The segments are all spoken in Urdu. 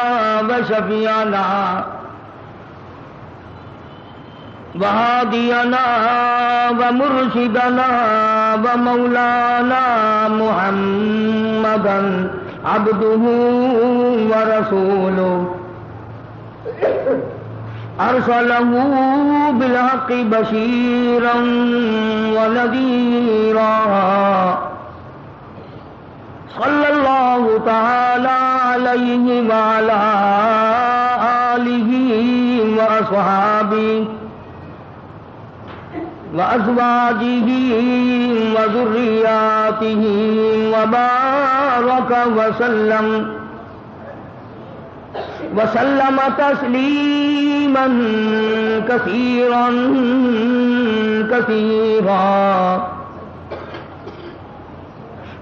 وشفيعنا وهادينا ومرشدنا ومولانا محمدا عبده ورسوله أرسله بالحق بشيرا ونذيرا۔ صلى الله تعالى عليه وعلى آله وأصحابه وأزواجه وذرياته وبارك وسلم وسلم تسليما كثيرا كثيرا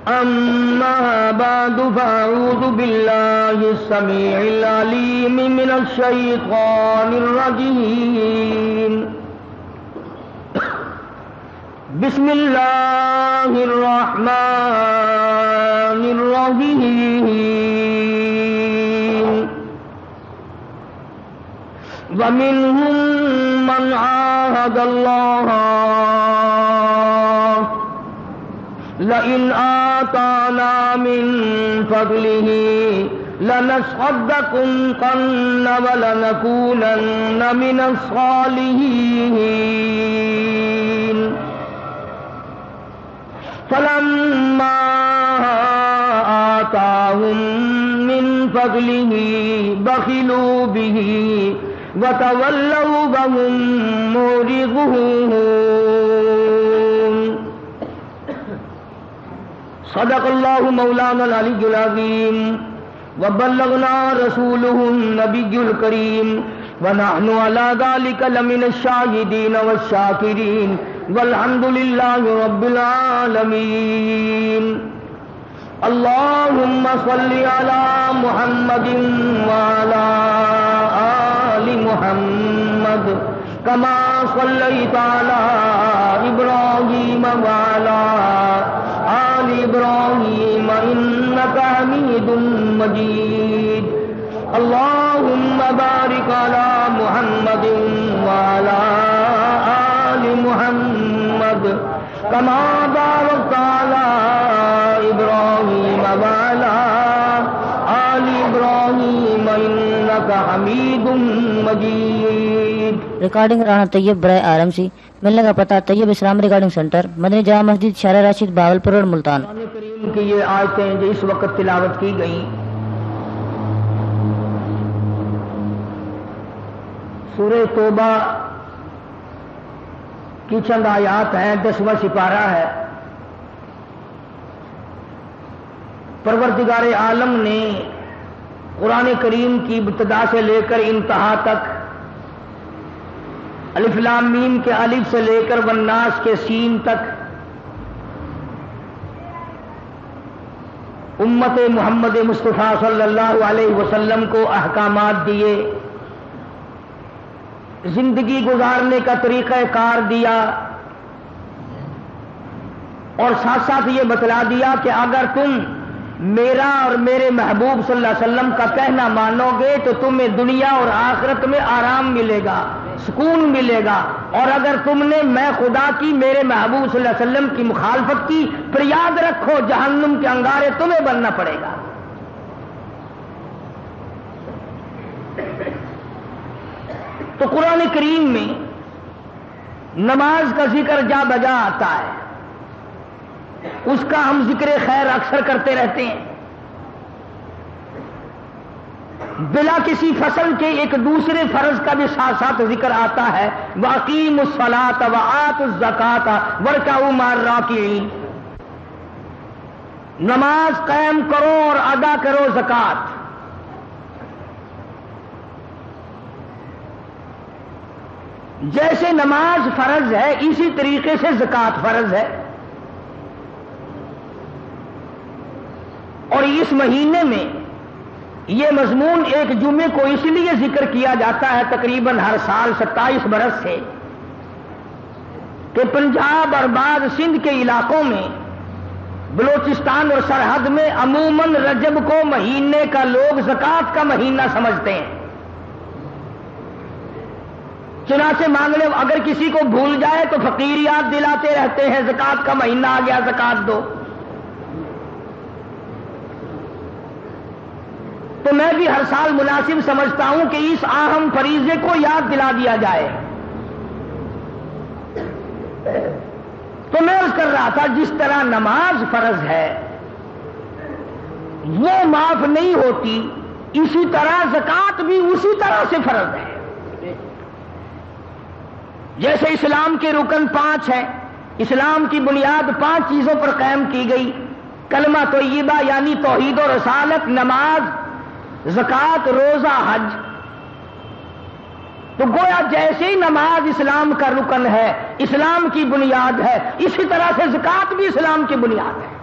أما بعد فأعوذ بالله السميع العليم من الشيطان الرجيم. بسم الله الرحمن الرحيم. ومنهم من عاهد الله لئن آتانا من فضله لنصدقن ولنكونن من الصالحين. فلما آتاهم من فضله بخلوا به وتولوا وهم مورغون صدق الله مولانا العلي العظيم وبلغنا رسوله النبي الكريم ونحن على ذلك لمن الشاهدين والشاكرين والحمد لله رب العالمين اللهم صل على محمد وعلى آل محمد. كما صليت على إبراهيم وعلى آل إبراهيم إنك حميد مجيد. اللهم بارك على محمد وعلى آل محمد كما باركت على ریکارڈنگ رانا طیب برائے آرم سی۔ ملنے کا پتہ طیب اسلام ریکارڈنگ سینٹر مدنی جامع مسجد شارع راشد باولپور روڈ ملتان۔ قرآن کریم کی یہ آیتیں جو اس وقت تلاوت کی گئیں۔ سورہ توبہ کی چند آیات ہیں دسواں سپارہ ہے۔ پروردگار عالم نے قرآن کریم کی ابتدا سے لے کر انتہا تک، الف لام میم کے الف سے لے کر والناس کے سین تک، امت محمد مصطفیٰ صلی اللہ علیہ وسلم کو احکامات دیے، زندگی گزارنے کا طریقہ کار دیا، اور ساتھ ساتھ یہ بتلا دیا کہ اگر تم میرا اور میرے محبوب صلی اللہ علیہ وسلم کا کہنا مانو گے تو تمہیں دنیا اور آخرت میں آرام ملے گا، سکون ملے گا۔ اور اگر تم نے میں خدا کی، میرے محبوب صلی اللہ علیہ وسلم کی مخالفت کی پھر یاد رکھو جہنم کے انگارے تمہیں بننا پڑے گا۔ تو قرآن کریم میں نماز کا ذکر جا بجا آتا ہے۔ اس کا ہم ذکر خیر اکثر کرتے رہتے ہیں۔ بلا کسی فصل کے ایک دوسرے فرض کا بھی ساتھ ساتھ ذکر آتا ہے۔ واقعی مسفلات و آت زکات ورکا مار راکی نماز قائم کرو اور ادا کرو زکات جیسے نماز فرض ہے، اسی طریقے سے زکات فرض ہے۔ اور اس مہینے میں یہ مضمون ایک جمعے کو اس لیے ذکر کیا جاتا ہے تقریباً ہر سال ستائیس برس سے کہ پنجاب اور بعض سندھ کے علاقوں میں بلوچستان اور سرحد میں عموماً رجب کو مہینے کا لوگ زکات کا مہینہ سمجھتے ہیں۔ چنا سے مانگنے اگر کسی کو بھول جائے تو فقیر یاد دلاتے رہتے ہیں زکات کا مہینہ آ گیا زکات دو۔ تو میں بھی ہر سال مناسب سمجھتا ہوں کہ اس اہم فریضے کو یاد دلا دیا جائے۔ تو میں اس کر رہا تھا، جس طرح نماز فرض ہے، وہ معاف نہیں ہوتی، اسی طرح زکات بھی اسی طرح سے فرض ہے۔ جیسے اسلام کے رکن پانچ ہیں، اسلام کی بنیاد پانچ چیزوں پر قائم کی گئی۔ کلمہ طیبہ یعنی توحید و رسالت، نماز زکات، روزہ، حج۔ تو گویا جیسے ہی نماز اسلام کا رکن ہے، اسلام کی بنیاد ہے، اسی طرح سے زکات بھی اسلام کی بنیاد ہے۔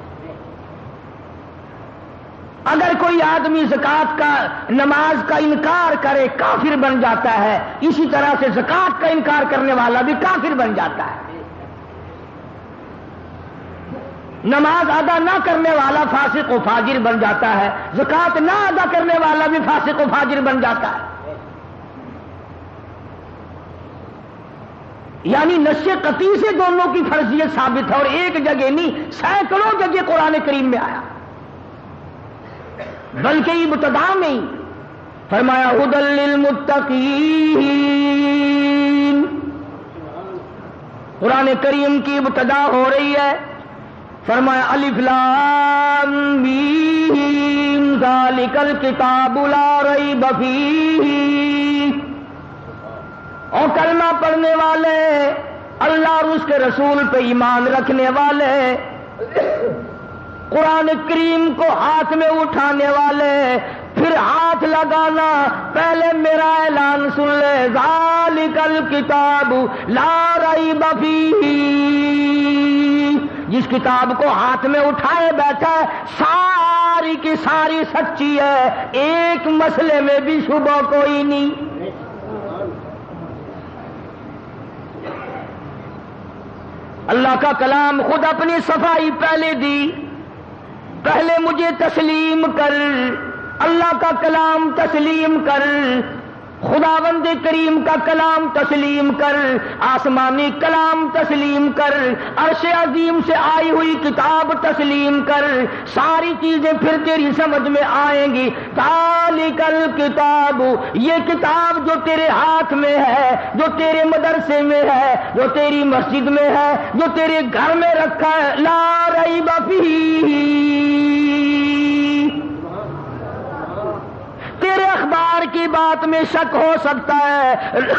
اگر کوئی آدمی زکات کا، نماز کا انکار کرے، کافر بن جاتا ہے، اسی طرح سے زکات کا انکار کرنے والا بھی کافر بن جاتا ہے۔ نماز ادا نہ کرنے والا فاسق و فاجر بن جاتا ہے زکات نہ ادا کرنے والا بھی فاسق و فاجر بن جاتا ہے۔ یعنی نشے قطعی سے دونوں کی فرضیت ثابت ہے اور ایک جگہ نہیں، سینکڑوں جگہ قرآن کریم میں آیا۔ بلکہ ابتدا میں فرمایا ادل للمتقین قرآن کریم کی ابتدا ہو رہی ہے۔ فرمایا الف لام میم ذالک الکتاب لا ریب فیہ۔ اور کلمہ پڑھنے والے، اللہ اور اس کے رسول پہ ایمان رکھنے والے، قرآن کریم کو ہاتھ میں اٹھانے والے، پھر ہاتھ لگانا، پہلے میرا اعلان سن لے، ذالکل کتاب لا ریب بفی جس کتاب کو ہاتھ میں اٹھائے بیٹھا ساری کی ساری سچی ہے۔ ایک مسئلے میں بھی شبہ کوئی نہیں۔ اللہ کا کلام خود اپنی صفائی پہلے دی۔ پہلے مجھے تسلیم کر۔ اللہ کا کلام تسلیم کر۔ خدا بند کریم کا کلام تسلیم کر، آسمانی کلام تسلیم کر، عرش عظیم سے آئی ہوئی کتاب تسلیم کر، ساری چیزیں پھر تیری سمجھ میں آئیں گی۔ تالی کل کتاب یہ کتاب جو تیرے ہاتھ میں ہے، جو تیرے مدرسے میں ہے، جو تیری مسجد میں ہے، جو تیرے گھر میں رکھا ہے، لا رہی بفی تیرے اخبار کی بات میں شک ہو سکتا ہے،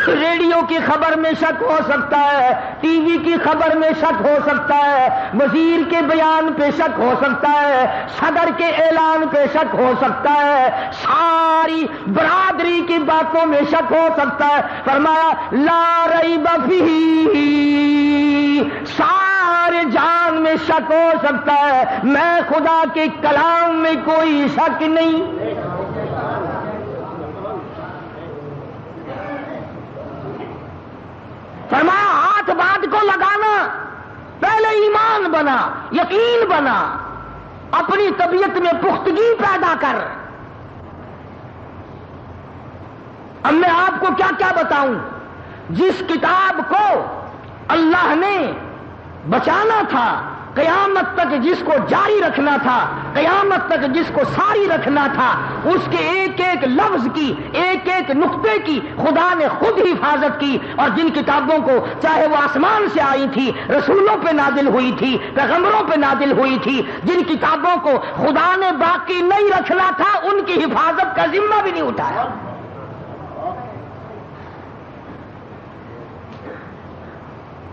ریڈیو کی خبر میں شک ہو سکتا ہے، ٹی وی کی خبر میں شک ہو سکتا ہے، وزیر کے بیان پہ شک ہو سکتا ہے، صدر کے اعلان پہ شک ہو سکتا ہے، ساری برادری کی باتوں میں شک ہو سکتا ہے۔ فرمایا، لا رئی بفی سارے جان میں شک ہو سکتا ہے۔ میں خدا کے کلام میں کوئی شک نہیں۔ فرمایا، ہاتھ بات کو لگانا، پہلے ایمان بنا، یقین بنا، اپنی طبیعت میں پختگی پیدا کر۔ اب میں آپ کو کیا کیا بتاؤں؟ جس کتاب کو اللہ نے بچانا تھا قیامت تک جس کو جاری رکھنا تھا، قیامت تک جس کو ساری رکھنا تھا، اس کے ایک ایک لفظ کی، ایک ایک نقطے کی خدا نے خود حفاظت کی اور جن کتابوں کو چاہے وہ آسمان سے آئی تھی، رسولوں پہ نادل ہوئی تھی، پیغمبروں پہ نادل ہوئی تھی، جن کتابوں کو خدا نے باقی نہیں رکھنا تھا، ان کی حفاظت کا ذمہ بھی نہیں اٹھایا۔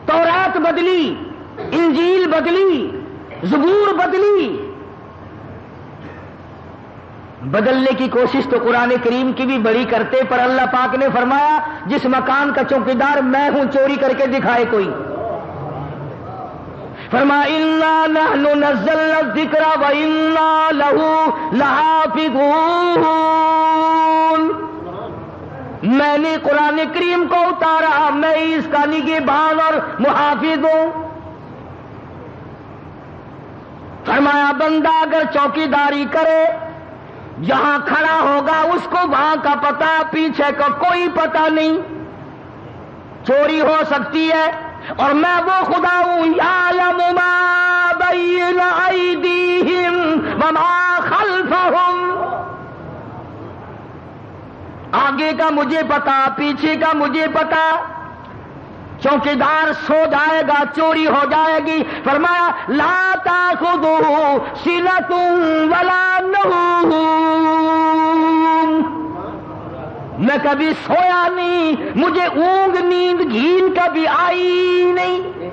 تو رات بدلی۔ انجیل بدلی، زبور بدلی۔ بدلنے کی کوشش تو قرآن کریم کی بھی بڑی کرتے، پر اللہ پاک نے فرمایا، جس مکان کا چوکیدار میں ہوں، چوری کر کے دکھائے کوئی۔ فرما ذکر و لہو لحافظون۔ میں نے قرآن کریم کو اتارا، میں اس کا نگے بان اور محافظ ہوں۔ فرمایا، بندہ اگر چوکی داری کرے، جہاں کھڑا ہوگا اس کو وہاں کا پتا پیچھے کا کوئی پتا نہیں، چوری ہو سکتی ہے، اور میں وہ خدا ہوں یا ما بین ایدیہم وما خلفہم. آگے کا مجھے پتا پیچھے کا مجھے پتا چوکیدار سو جائے گا، چوری ہو جائے گی۔ فرمایا لاتا خود سیلا تم ولا میں کبھی سویا نہیں، مجھے اونگ نیند گھین کبھی آئی نہیں۔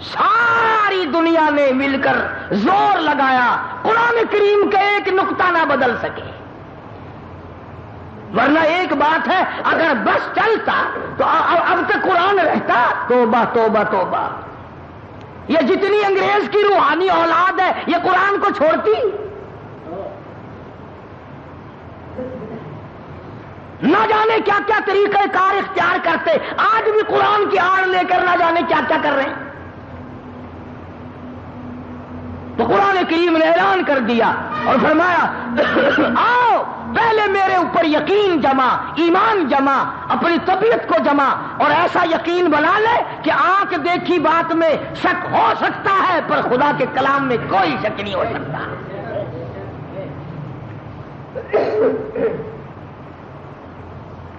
ساری دنیا نے مل کر زور لگایا، قرآن کریم کا ایک نقطہ نہ بدل سکے۔ ورنہ ایک بات ہے، اگر بس چلتا تو اب تک قرآن رہتا، توبہ توبہ توبہ۔ یہ جتنی انگریز کی روحانی اولاد ہے، یہ قرآن کو چھوڑتی۔ نہ جانے کیا کیا طریقہ کار اختیار کرتے، آج بھی قرآن کی آڑ لے کر نہ جانے کیا کیا کر رہے ہیں۔ تو قرآن کریم نے اعلان کر دیا اور فرمایا، آؤ، پہلے میرے اوپر یقین جمع، ایمان جمع، اپنی طبیعت کو جمع اور ایسا یقین بنا لے کہ آنکھ دیکھی بات میں شک ہو سکتا ہے، پر خدا کے کلام میں کوئی شک نہیں ہو سکتا۔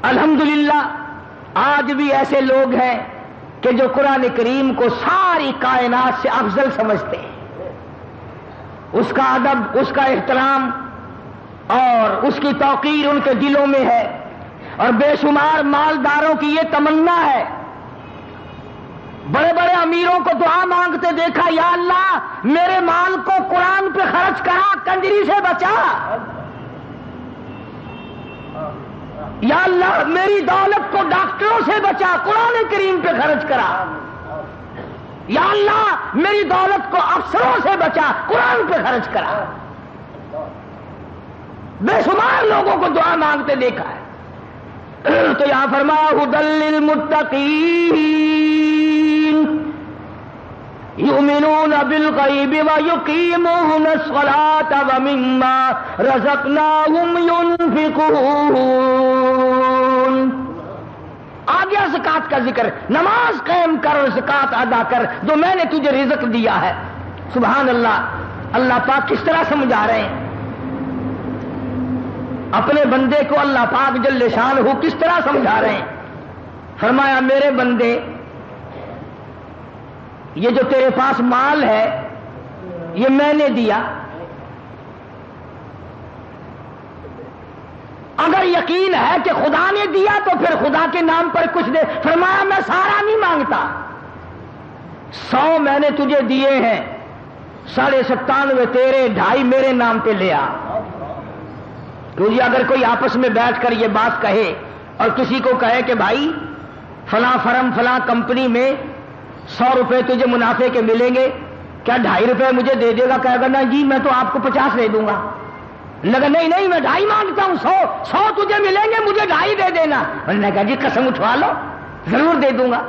الحمدللہ، آج بھی ایسے لوگ ہیں کہ جو قرآن کریم کو ساری کائنات سے افضل سمجھتے ہیں۔ اس کا ادب، اس کا احترام اور اس کی توقیر ان کے دلوں میں ہے۔ اور بے شمار مالداروں کی یہ تمنا ہے۔ بڑے بڑے امیروں کو دعا مانگتے دیکھا، یا اللہ، میرے مال کو قرآن پہ خرچ کرا، کنجری سے بچا۔ یا اللہ، میری دولت کو ڈاکٹروں سے بچا، قرآن کریم پہ خرچ کرا۔ یا اللہ میری دولت کو افسروں سے بچا، قرآن پہ خرچ کرا۔ بے شمار لوگوں کو دعا مانگتے دیکھا ہے۔ تو یہاں فرمایا، ہدل المتقین یؤمنون بالغیب ویقیمون الصلاة ومما رزقناهم ينفقون آگیا زکات کا ذکر، نماز قائم کر اور زکات ادا کر، جو میں نے تجھے رزق دیا ہے۔ سبحان اللہ اللہ پاک کس طرح سمجھا رہے ہیں؟ اپنے بندے کو اللہ پاک جل شان ہو کس طرح سمجھا رہے ہیں؟ فرمایا، میرے بندے، یہ جو تیرے پاس مال ہے، یہ میں نے دیا۔ اگر یقین ہے کہ خدا نے دیا تو پھر خدا کے نام پر کچھ دے۔ فرمایا میں سارا نہیں مانگتا۔ سو میں نے تجھے دیے ہیں۔ ساڑھے ستانوے، تیرے، ڈھائی میرے نام پہ لیا کیونکہ اگر کوئی آپس میں بیٹھ کر یہ بات کہے اور کسی کو کہے کہ بھائی فلاں فرم، فلاں کمپنی میں سو روپے تجھے منافع کے ملیں گے، کیا ڈھائی روپے مجھے دے دے گا؟ کہے گا نا جی میں تو آپ کو پچاس دے دوں گا۔ لگا، نہیں نہیں، میں ڈھائی مانگتا ہوں، سو سو تجھے ملیں گے، مجھے ڈھائی دے دینا۔ میں نے کہا جی قسم اٹھوا لو، ضرور دے دوں گا۔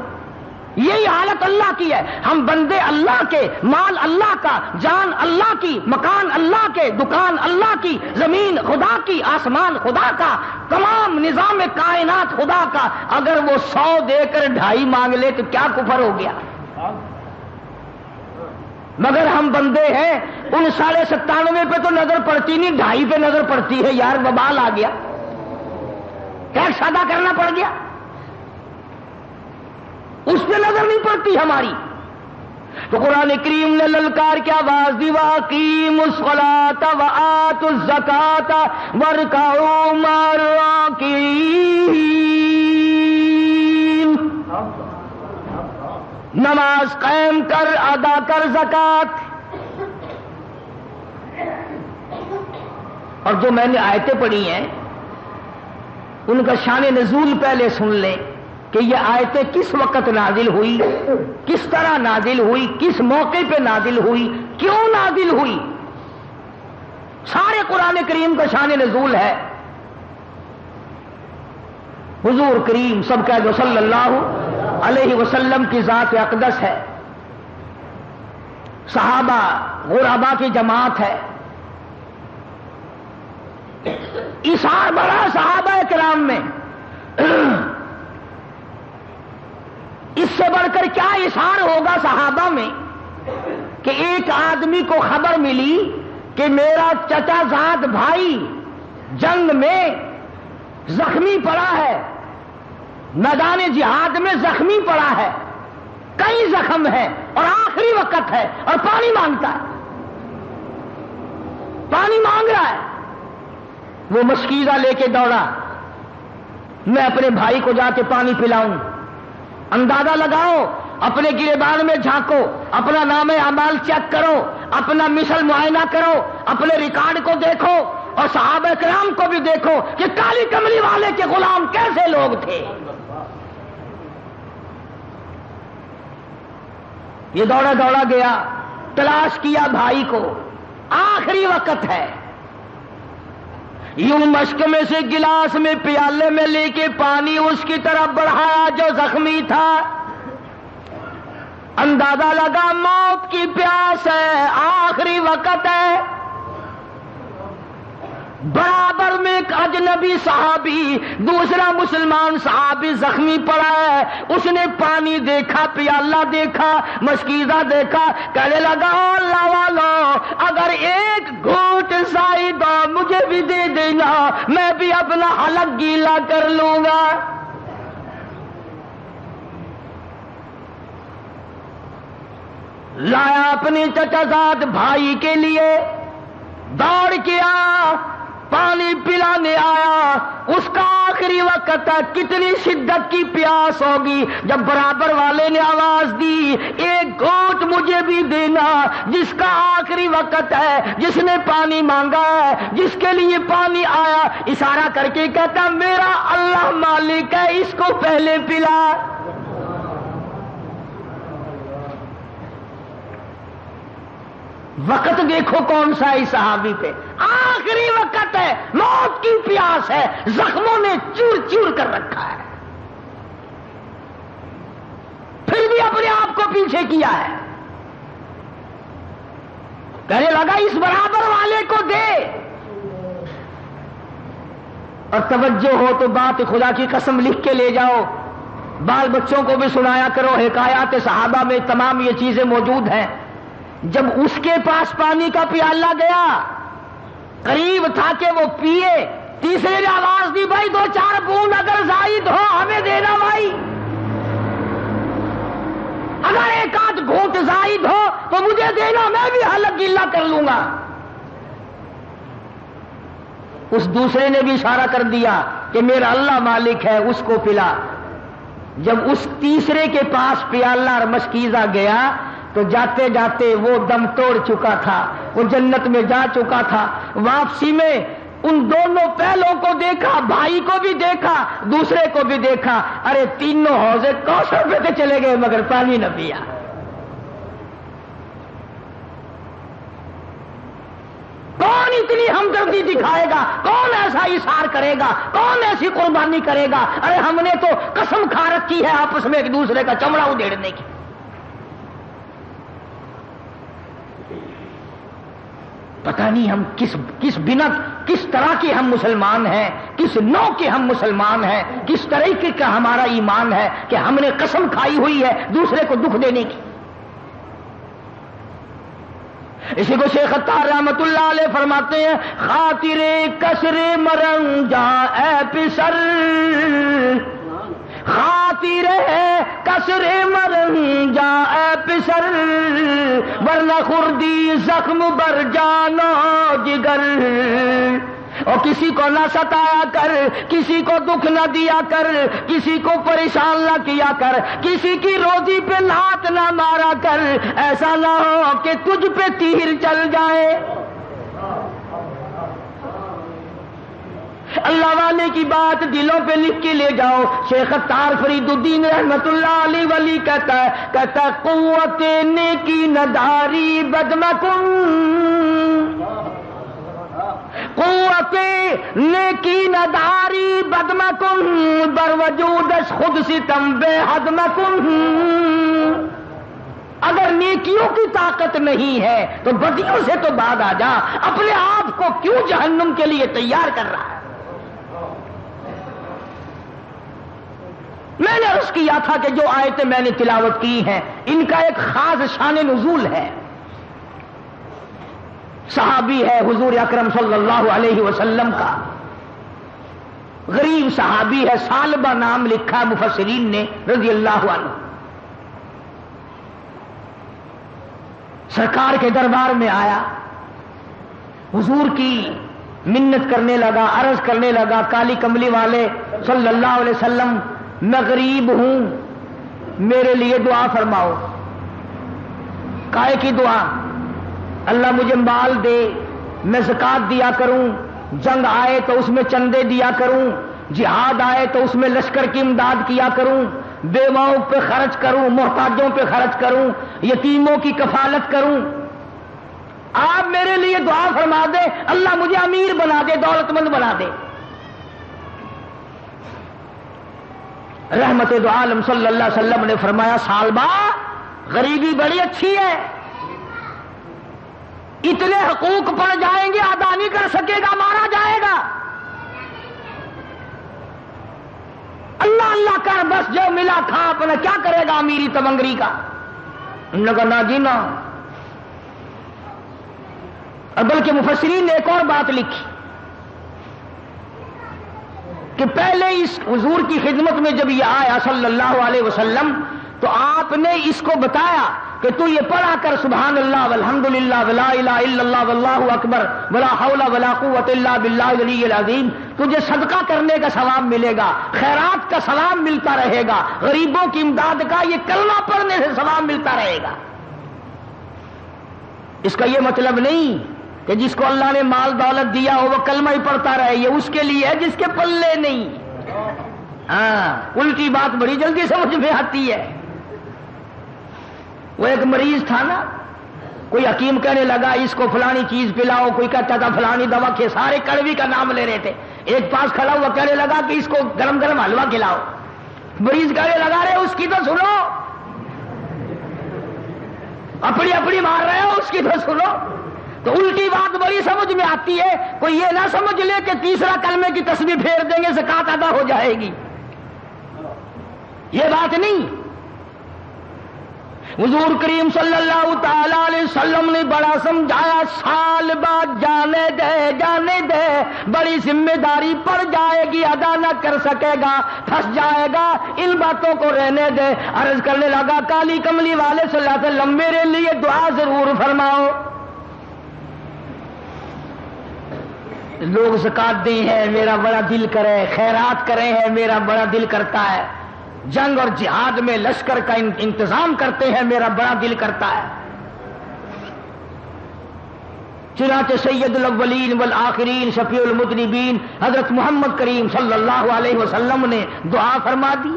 یہی حالت اللہ کی ہے۔ ہم بندے اللہ کے، مال اللہ کا، جان اللہ کی، مکان اللہ کے، دکان اللہ کی، زمین خدا کی، آسمان خدا کا، تمام نظام کائنات خدا کا۔ اگر وہ سو دے کر ڈھائی مانگ لے تو کیا کفر ہو گیا؟ مگر ہم بندے ہیں، ان ساڑھے ستانوے پہ تو نظر پڑتی نہیں، ڈھائی پہ نظر پڑتی ہے، یار ببال آ گیا۔ ٹیکس ادا کرنا پڑ گیا۔ اس پہ نظر نہیں پڑتی ہماری۔ تو قرآن کریم نے للکار کیا باز دیوا کی مسلاتا و آت زکاتا ورکاؤ مارا کی نماز قائم کر، ادا کر زکات۔ اور جو میں نے آیتیں پڑھی ہیں، ان کا شان نزول پہلے سن لیں کہ یہ آیتیں کس وقت نازل ہوئی، کس طرح نازل ہوئی، کس موقع پہ نازل ہوئی، کیوں نازل ہوئی۔ سارے قرآن کریم کا شان نزول ہے۔ حضور کریم سب کہہ دو، صلی اللہ علیہ وسلم کی ذات اقدس ہے۔ صحابہ غرابا کی جماعت ہے۔ اشار بڑا صحابہ کرام میں۔ اس سے بڑھ کر کیا اشار ہوگا صحابہ میں؟ کہ ایک آدمی کو خبر ملی کہ میرا چچا زاد بھائی جنگ میں زخمی پڑا ہے۔ میدان جہاد میں زخمی پڑا ہے۔ کئی زخم ہے اور آخری وقت ہے اور پانی مانگتا ہے۔ پانی مانگ رہا ہے۔ وہ مشکیزہ لے کے دوڑا۔ میں اپنے بھائی کو جا کے پانی پلاؤں۔ اندازہ لگاؤ، اپنے گرے بان میں جھانکو، اپنا نام امال چیک کرو، اپنا مثل معائنہ کرو، اپنے ریکارڈ کو دیکھو اور صحابہ کرام کو بھی دیکھو کہ کالی کملی والے کے غلام کیسے لوگ تھے۔ یہ دوڑا دوڑا گیا، تلاش کیا بھائی کو، آخری وقت ہے۔ یوں مشک میں سے گلاس میں پیالے میں لے کے پانی اس کی طرف بڑھایا جو زخمی تھا۔ اندازہ لگا موت کی پیاس ہے، آخری وقت ہے۔ برابر میں ایک اجنبی صحابی، دوسرا مسلمان صحابی زخمی پڑا ہے۔ اس نے پانی دیکھا، پیالہ دیکھا، مشکیزہ دیکھا، کہنے لگا اللہ والو، اگر ایک گھوٹ سائی مجھے بھی دے دینا، میں بھی اپنا حلق گیلا کر لوں گا. لایا اپنی چچا بھائی کے لیے، دوڑ کیا۔ پانی پلانے آیا، اس کا آخری وقت ہے، کتنی شدت کی پیاس ہوگی۔ جب برابر والے نے آواز دی، ایک گھوٹ مجھے بھی دینا، جس کا آخری وقت ہے، جس نے پانی مانگا ہے، جس کے لیے پانی آیا۔ اشارہ کر کے کہتا، میرا اللہ مالک ہے، اس کو پہلے پلا۔ وقت دیکھو کون سا ہے صحابی پہ۔ آخری وقت ہے، موت کی پیاس ہے، زخموں نے چور چور کر رکھا ہے۔ پھر بھی اپنے آپ کو پیچھے کیا ہے۔ کہنے لگا، اس برابر والے کو دے۔ اور توجہ ہو تو بات خدا کی قسم لکھ کے لے جاؤ۔ بال بچوں کو بھی سنایا کرو، حکایات صحابہ میں تمام یہ چیزیں موجود ہیں۔ جب اس کے پاس پانی کا پیالہ گیا قریب تھا کہ وہ پیے۔ تیسرے نے آواز دی، بھائی دو چار بوند اگر زائد ہو، ہمیں دینا بھائی۔ اگر ایک آدھ گھوٹ زائد ہو، تو مجھے دینا، میں بھی حلق گلا کر لوں گا۔ اس دوسرے نے بھی اشارہ کر دیا کہ میرا اللہ مالک ہے، اس کو پلا۔ جب اس تیسرے کے پاس پیالہ اور مشکیزہ گیا تو جاتے جاتے وہ دم توڑ چکا تھا، وہ جنت میں جا چکا تھا۔ واپسی میں ان دونوں پہلوں کو دیکھا، بھائی کو بھی دیکھا، دوسرے کو بھی دیکھا۔ ارے تینوں حوضے کوشر پہ کے چلے گئے، مگر پانی نہ پیا۔ کون اتنی ہمدردی دکھائے گا؟ کون ایسا اشار کرے گا؟ کون ایسی قربانی کرے گا؟ ارے ہم نے تو قسم کھا رکھی ہے آپس میں ایک دوسرے کا چمڑا ادھیڑنے کی۔ پتہ نہیں ہم کس کس بنا کس طرح کے ہم مسلمان ہیں، کس نو کے ہم مسلمان ہیں، کس طریقے کا ہمارا ایمان ہے کہ ہم نے قسم کھائی ہوئی ہے دوسرے کو دکھ دینے کی۔ اسی کو شیخ اتار رحمت اللہ علیہ فرماتے ہیں، خاطر کسر مرنگ جا اے پسر۔ خاطر کسر مرن جا اے پسر، ورنہ خوردی زخم بر جانا جگر۔ اور کسی کو نہ ستایا کر، کسی کو دکھ نہ دیا کر، کسی کو پریشان نہ کیا کر، کسی کی روزی پہ لات نہ مارا کر، ایسا نہ ہو کہ تجھ پہ تیر چل جائے۔ اللہ والے کی بات دلوں پہ لکھ کے لے جاؤ۔ شیخ تار فرید الدین رحمت اللہ علی ولی کہتا ہے، کہتا قوت نیکی نداری بدمکن۔ قوت نیکی نداری بدم کن بر وجود خود ستم بے حدمکن اگر نیکیوں کی طاقت نہیں ہے، تو بدیوں سے تو بعد آ جا۔ اپنے آپ کو کیوں جہنم کے لیے تیار کر رہا ہے؟ میں نے عرض کیا تھا کہ جو آیتیں میں نے تلاوت کی ہیں، ان کا ایک خاص شان نزول ہے۔ صحابی ہے حضور اکرم صلی اللہ علیہ وسلم کا۔ غریب صحابی ہے، سالبہ نام لکھا مفسرین نے رضی اللہ عنہ۔ سرکار کے دربار میں آیا۔ حضور کی منت کرنے لگا، عرض کرنے لگا، کالی کملی والے صلی اللہ علیہ وسلم میں غریب ہوں، میرے لیے دعا فرماؤ۔ کائے کی دعا، اللہ مجھے مال دے، میں زکات دیا کروں، جنگ آئے تو اس میں چندے دیا کروں، جہاد آئے تو اس میں لشکر کی امداد کیا کروں، بیواؤں پہ خرچ کروں، محتاجوں پہ خرچ کروں، یتیموں کی کفالت کروں۔ آپ میرے لیے دعا فرما دے، اللہ مجھے امیر بنا دے دولت مند بنا دے۔ رحمت دو عالم صلی اللہ علیہ وسلم نے فرمایا سالبا غریبی بڑی اچھی ہے۔ اتنے حقوق پڑ جائیں گے ادا نہیں کر سکے گا، مارا جائے گا۔ اللہ اللہ کر، بس جو ملا کھا اپنا، کیا کرے گا امیری تمنگری کا؟ ان لوگوں نہ جینا اور بلکہ مفسرین نے ایک اور بات لکھی۔ کہ پہلے اس حضور کی خدمت میں جب یہ آیا صلی اللہ علیہ وسلم، تو آپ نے اس کو بتایا کہ تو یہ پڑھا کر سبحان اللہ والحمد للہ ولا الہ الا اللہ واللہ اکبر، ولا حول ولا قوت اللہ باللہ العلی العظیم، تجھے صدقہ کرنے کا ثواب ملے گا، خیرات کا سلام ملتا رہے گا، غریبوں کی امداد کا یہ کلمہ پڑھنے سے ثواب ملتا رہے گا۔ اس کا یہ مطلب نہیں کہ جس کو اللہ نے مال دولت دیا ہو وہ کلمہ ہی پڑتا رہے، یہ اس کے لیے ہے جس کے پلے نہیں۔ ہاں الٹی بات بڑی جلدی سمجھ میں آتی ہے۔ وہ ایک مریض تھا نا، کوئی حکیم کہنے لگا، اس کو فلانی چیز پلاؤ، کوئی کہتا تھا فلانی دوا کے سارے کڑوی کا نام لے رہے تھے۔ ایک پاس کھڑا ہوا کہنے لگا کہ اس کو گرم گرم حلوا کھلاؤ۔ مریض کہنے لگا رہے اس کی تو سنو۔ اپنی اپنی مار رہے ہو، اس کی تو سنو۔ تو الٹی بات بڑی سمجھ میں آتی ہے، کوئی یہ نہ سمجھ لے کہ تیسرا کلمے کی تصویر پھیر دیں گے زکات ادا ہو جائے گی۔ یہ بات نہیں۔ حضور کریم صلی اللہ تعالی علیہ وسلم نے بڑا سمجھایا، سال بعد جانے دے جانے دے، بڑی ذمہ داری پڑ جائے گی، ادا نہ کر سکے گا، پھنس جائے گا، ان باتوں کو رہنے دے۔ عرض کرنے لگا، کالی کملی والے صلی اللہ علیہ وسلم، میرے لیے دعا ضرور فرماؤ۔ لوگ زکات دیں ہیں، میرا بڑا دل کرے، خیرات کرے ہیں، میرا بڑا دل کرتا ہے۔ جنگ اور جہاد میں لشکر کا انتظام کرتے ہیں، میرا بڑا دل کرتا ہے۔ چنانچہ سید الاولین والآخرین، شفیع المدنبین حضرت محمد کریم صلی اللہ علیہ وسلم نے دعا فرما دی۔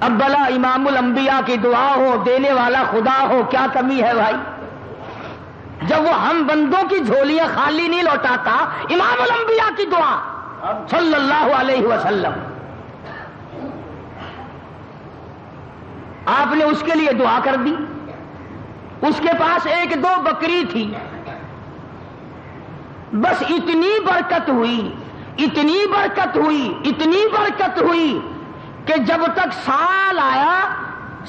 اب بلا امام الانبیاء کی دعا ہو، دینے والا خدا ہو، کیا کمی ہے بھائی؟ جب وہ ہم بندوں کی جھولیاں خالی نہیں لوٹاتا، امام الانبیاء کی دعا، صلی اللہ علیہ وسلم۔ آپ نے اس کے لیے دعا کر دی۔ اس کے پاس ایک دو بکری تھی۔ بس اتنی برکت ہوئی، اتنی برکت ہوئی، اتنی برکت ہوئی کہ جب تک سال آیا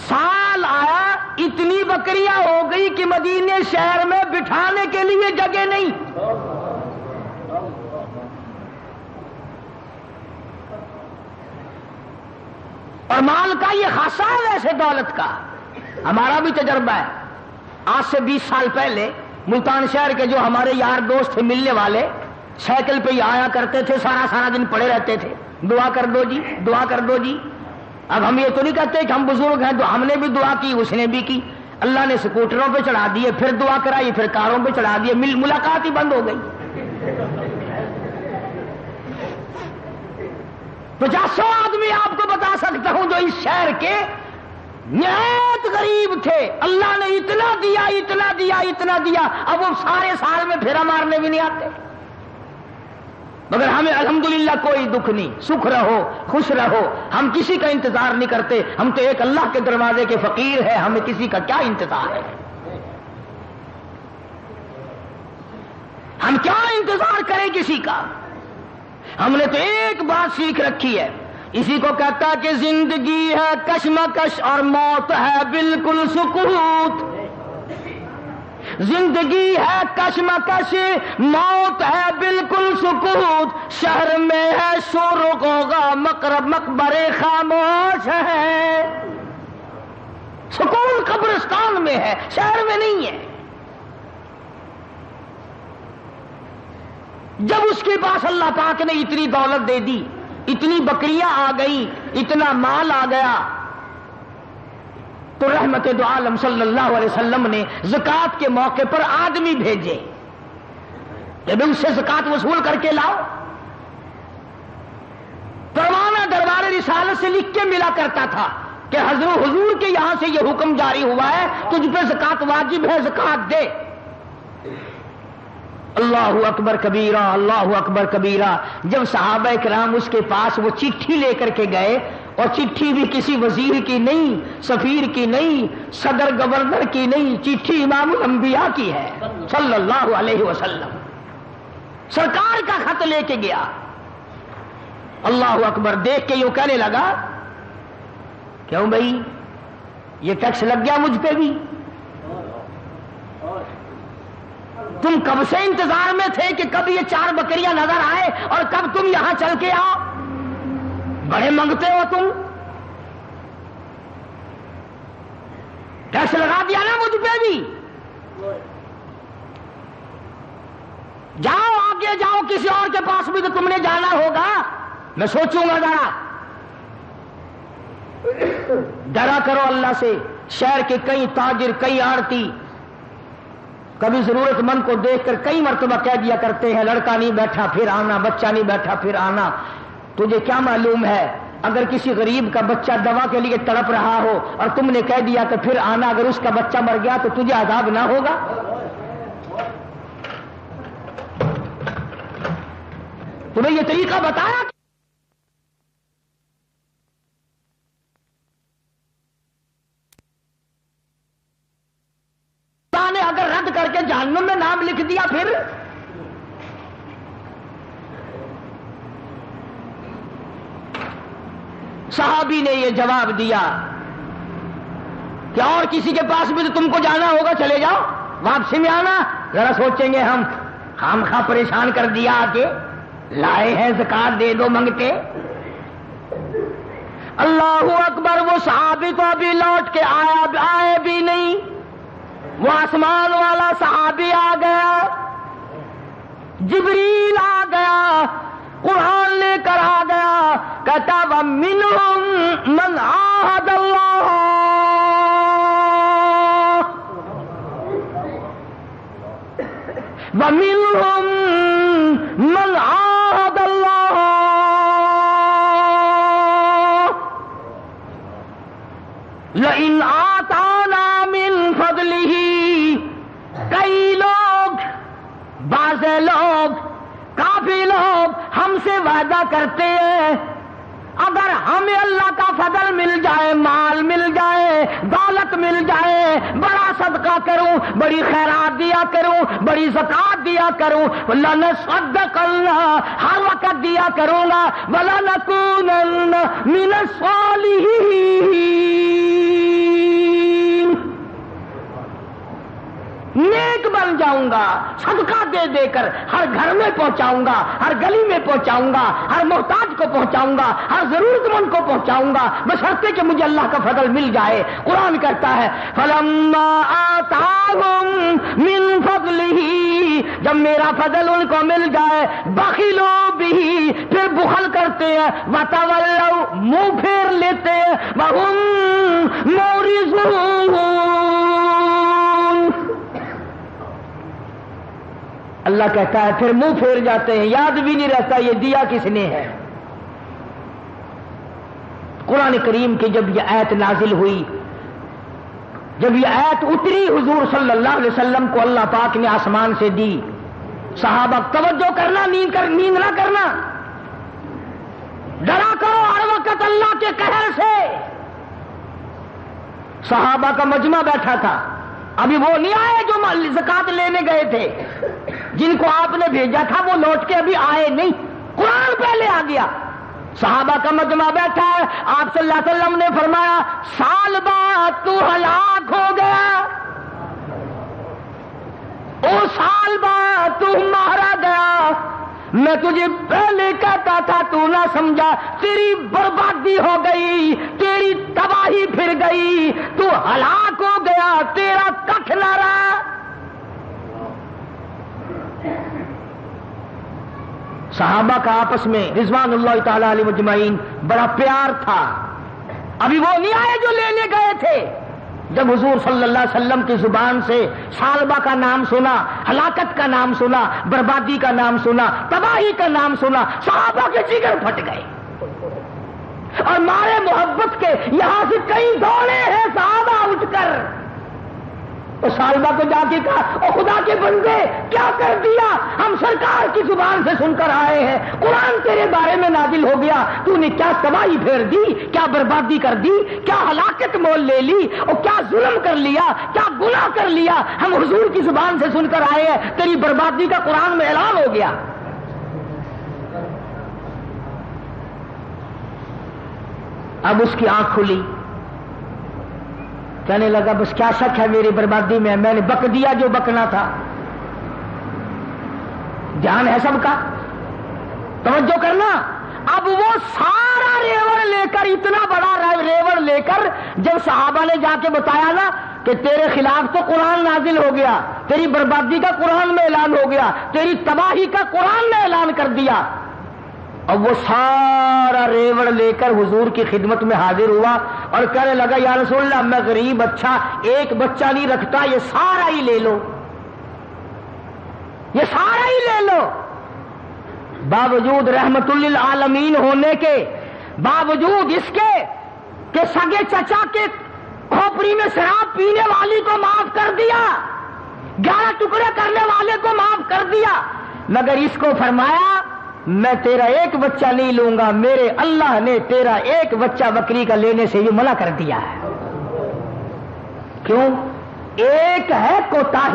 سال آیا، اتنی بکریاں ہو گئی کہ مدینے شہر میں بٹھانے کے لیے جگہ نہیں۔ اور مال کا یہ خاصا ہے ویسے دولت کا۔ ہمارا بھی تجربہ ہے۔ آج سے بیس سال پہلے ملتان شہر کے جو ہمارے یار دوست تھے، ملنے والے، سائیکل پہ ہی آیا کرتے تھے، سارا سارا دن پڑے رہتے تھے۔ دعا کر دو جی دعا کر دو جی۔ اب ہم یہ تو نہیں کہتے کہ ہم بزرگ ہیں تو ہم نے بھی دعا کی، اس نے بھی کی۔ اللہ نے سکوٹروں پہ چڑھا دیے، پھر دعا کرائی، پھر کاروں پہ چڑھا دیے، مل ملاقات ہی بند ہو گئی۔ پچاسوں آدمی آپ کو بتا سکتا ہوں جو اس شہر کے نہایت غریب تھے۔ اللہ نے اتنا دیا اتنا دیا اتنا دیا۔ اب وہ سارے سال میں پھیرا مارنے بھی نہیں آتے۔ مگر ہمیں الحمدللہ کوئی دکھ نہیں، سکھ رہو، خوش رہو۔ ہم کسی کا انتظار نہیں کرتے، ہم تو ایک اللہ کے دروازے کے فقیر ہے ہمیں کسی کا کیا انتظار ہے؟ ہم کیا انتظار کریں کسی کا؟ ہم نے تو ایک بات سیکھ رکھی ہے۔ اسی کو کہتا کہ زندگی ہے کشمکش اور موت ہے بالکل سکوت۔ زندگی ہے کشمکش، موت ہے بالکل سکوت، شہر میں ہے شور ہوگا مکرب مقبرے خاموش ہے۔ سکون قبرستان میں ہے، شہر میں نہیں ہے۔ جب اس کے پاس اللہ پاک نے اتنی دولت دے دی، اتنی بکریاں آ گئی اتنا مال آ گیا تو رحمت دو عالم صلی اللہ علیہ وسلم نے زکات کے موقع پر آدمی بھیجے۔ جب اس سے زکات وصول کر کے لاؤ، پروانہ دربار رسالت سے لکھ کے ملا کرتا تھا کہ حضور حضور کے یہاں سے یہ حکم جاری ہوا ہے، تجھ پہ زکات واجب ہے، زکات دے۔ اللہ اکبر کبیرہ، اللہ اکبر کبیرہ۔ جب صحابہ کرام اس کے پاس وہ چٹھی لے کر کے گئے اور چٹھی بھی کسی وزیر کی نہیں، سفیر کی نہیں، صدر گورنر کی نہیں، چٹھی امام الانبیاء کی ہے۔ صلی اللہ علیہ وسلم۔ سرکار کا خط لے کے گیا۔ اللہ اکبر دیکھ کے یوں کہنے لگا، کیوں بھائی؟ یہ ٹیکس لگ گیا مجھ پہ بھی۔ تم کب سے انتظار میں تھے کہ کب یہ چار بکریاں نظر آئے اور کب تم یہاں چل کے آؤ؟ بڑے منگتے ہو تم؟ کیسے لگا دیا نا مجھ پہ بھی۔ جاؤ آگے جاؤ، کسی اور کے پاس بھی تو تم نے جانا ہوگا۔ میں سوچوں گا ذرا۔ ڈرا کرو اللہ سے۔ شہر کے کئی تاجر، کئی آڑتی۔ کبھی ضرورت مند کو دیکھ کر کئی مرتبہ کہہ دیا کرتے ہیں، لڑکا نہیں بیٹھا، پھر آنا، بچہ نہیں بیٹھا، پھر آنا۔ تجھے کیا معلوم ہے؟ اگر کسی غریب کا بچہ دوا کے لیے تڑپ رہا ہو اور تم نے کہہ دیا کہ پھر آنا، اگر اس کا بچہ مر گیا تو تجھے عذاب نہ ہوگا؟ تمہیں یہ طریقہ بتایا نے اگر رد کر کے جہنم میں نام لکھ دیا پھر؟ صحابی نے یہ جواب دیا کہ اور کسی کے پاس بھی تو تم کو جانا ہوگا، چلے جاؤ، واپسی میں آنا، ذرا سوچیں گے ہم۔ خام خواہ پریشان کر دیا کہ لائے ہیں، زکات دے دو منگتے اللہ اکبر، وہ صحابی تو ابھی لوٹ کے آیا آئے بھی نہیں۔ وہ آسمان والا صحابی آ گیا۔ جبریل آ گیا۔ قرآن لے کر آ گیا کہتا وہ من من آد اللہ۔ وہ من من آد اللہ۔ لئن آتانا من فضله کئی لوگ، بعض لوگ کافی لوگ ہم سے وعدہ کرتے ہیں۔ اگر ہمیں اللہ کا فضل مل جائے، مال مل جائے، دولت مل جائے، بڑا صدقہ کروں، بڑی خیرات دیا کروں، بڑی زکات دیا کروں اللہ صدق اللہ، ہر وقت دیا کروں گا۔ بلا نکون من الصالحین نیک بن جاؤں گا، صدقہ دے دے کر ہر گھر میں پہنچاؤں گا، ہر گلی میں پہنچاؤں گا، ہر محتاج کو پہنچاؤں گا، ہر ضرورت مند کو پہنچاؤں گا بس کہ مجھے اللہ کا فضل مل جائے۔ قرآن کرتا ہے، فلما آتاہم من فضل ہی جب میرا فضل ان کو مل جائے بخیلو بھی پھر بخل کرتے ہیں، وتولوا، منہ پھیر لیتے ہیں وہم مورزون اللہ کہتا ہے، پھر منہ پھیر جاتے ہیں، یاد بھی نہیں رہتا یہ دیا کس نے ہے۔ قرآن کریم کی جب یہ آیت نازل ہوئی، جب یہ آیت اتری، حضور صلی اللہ علیہ وسلم کو اللہ پاک نے آسمان سے دی۔ صحابہ، توجہ کرنا، نیند کر، نیند نہ کرنا۔ ڈرا کرو ہر وقت اللہ کے قہر سے۔ صحابہ کا مجمع بیٹھا تھا۔ ابھی وہ نہیں آئے جو زکات لینے گئے تھے۔ جن کو آپ نے بھیجا تھا وہ لوٹ کے ابھی آئے نہیں۔ قرآن پہلے آ گیا۔ صحابہ کا مجمع بیٹھا۔ ہے آپ صلی اللہ علیہ وسلم نے فرمایا، سال بعد تو ہلاک ہو گیا۔ او سال بعد تو مارا گیا۔ میں تجھے پہلے کہتا تھا، تو نہ سمجھا، تیری بربادی ہو گئی، تیری تباہی پھر گئی، تو ہلاک ہو گیا، تیرا کٹھ نہ رہا۔ صحابہ کا آپس میں رضوان اللہ تعالی علیہ مجمعین بڑا پیار تھا۔ ابھی وہ نہیں آئے جو لینے گئے تھے۔ جب حضور صلی اللہ علیہ وسلم کی زبان سے سالبہ کا نام سنا، ہلاکت کا نام سنا، بربادی کا نام سنا، تباہی کا نام سنا، صحابہ کے جگر پھٹ گئے۔ اور مارے محبت کے یہاں سے کئی دوڑے ہیں صحابہ اٹھ کر۔ تو سالبہ کو جا کے کہا، او خدا کے بندے، کیا کر دیا؟ ہم سرکار کی زبان سے سن کر آئے ہیں۔ قرآن تیرے بارے میں نازل ہو گیا۔ تو نے کیا تباہی پھیر دی؟ کیا بربادی کر دی؟ کیا ہلاکت مول لے لی؟ اور کیا ظلم کر لیا؟ کیا گناہ کر لیا؟ ہم حضور کی زبان سے سن کر آئے ہیں۔ تیری بربادی کا قرآن میں اعلان ہو گیا۔ اب اس کی آنکھ کھلی۔ کہنے لگا، بس کیا شک ہے میری بربادی میں؟ میں نے بک دیا جو بکنا تھا۔ دھیان ہے سب کا؟ توجہ کرنا۔ اب وہ سارا ریوڑ لے کر، اتنا بڑا ریوڑ لے کر، جب صحابہ نے جا کے بتایا نا کہ تیرے خلاف تو قرآن نازل ہو گیا، تیری بربادی کا قرآن میں اعلان ہو گیا، تیری تباہی کا قرآن نے اعلان کر دیا۔ اور وہ سارا ریوڑ لے کر حضور کی خدمت میں حاضر ہوا اور کہنے لگا، یا رسول اللہ، میں غریب اچھا ایک بچہ نہیں رکھتا، یہ سارا ہی لے لو۔ یہ سارا ہی لے لو۔ باوجود رحمت للعالمین ہونے کے، باوجود اس کے کہ سگے چچا کے کھوپڑی میں شراب پینے والی کو معاف کر دیا، گیارہ ٹکڑے کرنے والے کو معاف کر دیا، مگر اس کو فرمایا میں تیرا ایک بچہ نہیں لوں گا، میرے اللہ نے تیرا ایک بچہ بکری کا لینے سے یہ منع کر دیا ہے۔ کیوں؟ ایک ہے کوتا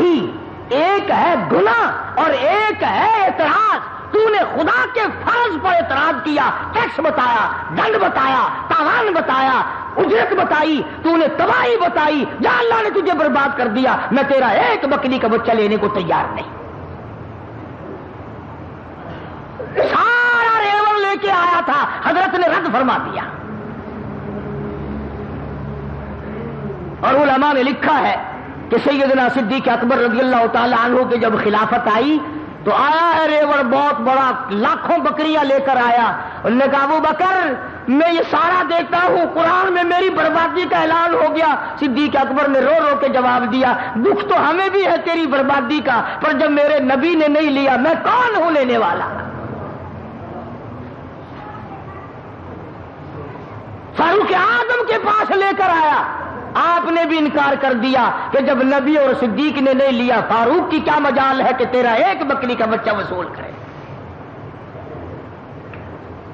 ایک ہے گنا اور ایک ہے اعتراض۔ تو نے خدا کے فرض پر اعتراض کیا ٹیکس بتایا، دنڈ بتایا، تاوان بتایا، اجرت بتائی تو نے تباہی بتائی۔ جہاں اللہ نے تجھے برباد کر دیا، میں تیرا ایک بکری کا بچہ لینے کو تیار نہیں سارا ریون لے تھا، حضرت نے رد فرما دیا۔ اور علماء نے لکھا ہے کہ سیدنا صدیق اکبر رضی اللہ تعالی عنہ کے جب خلافت آئی، تو آیا ہے بہت بڑا لاکھوں بکریاں لے کر آیا۔ انہوں نے کہا وہ بکر، میں یہ سارا دیکھتا ہوں، قرآن میں میری بربادی کا اعلان ہو گیا۔ صدیق اکبر نے رو رو کے جواب دیا، دکھ تو ہمیں بھی ہے تیری بربادی کا، پر جب میرے نبی نے نہیں لیا، میں کون ہوں لینے والا؟ فاروق آدم کے پاس لے کر آیا۔ آپ نے بھی انکار کر دیا کہ جب نبی اور صدیق نے نہیں لیا، فاروق کی کیا مجال ہے کہ تیرا ایک بکری کا بچہ وصول کرے؟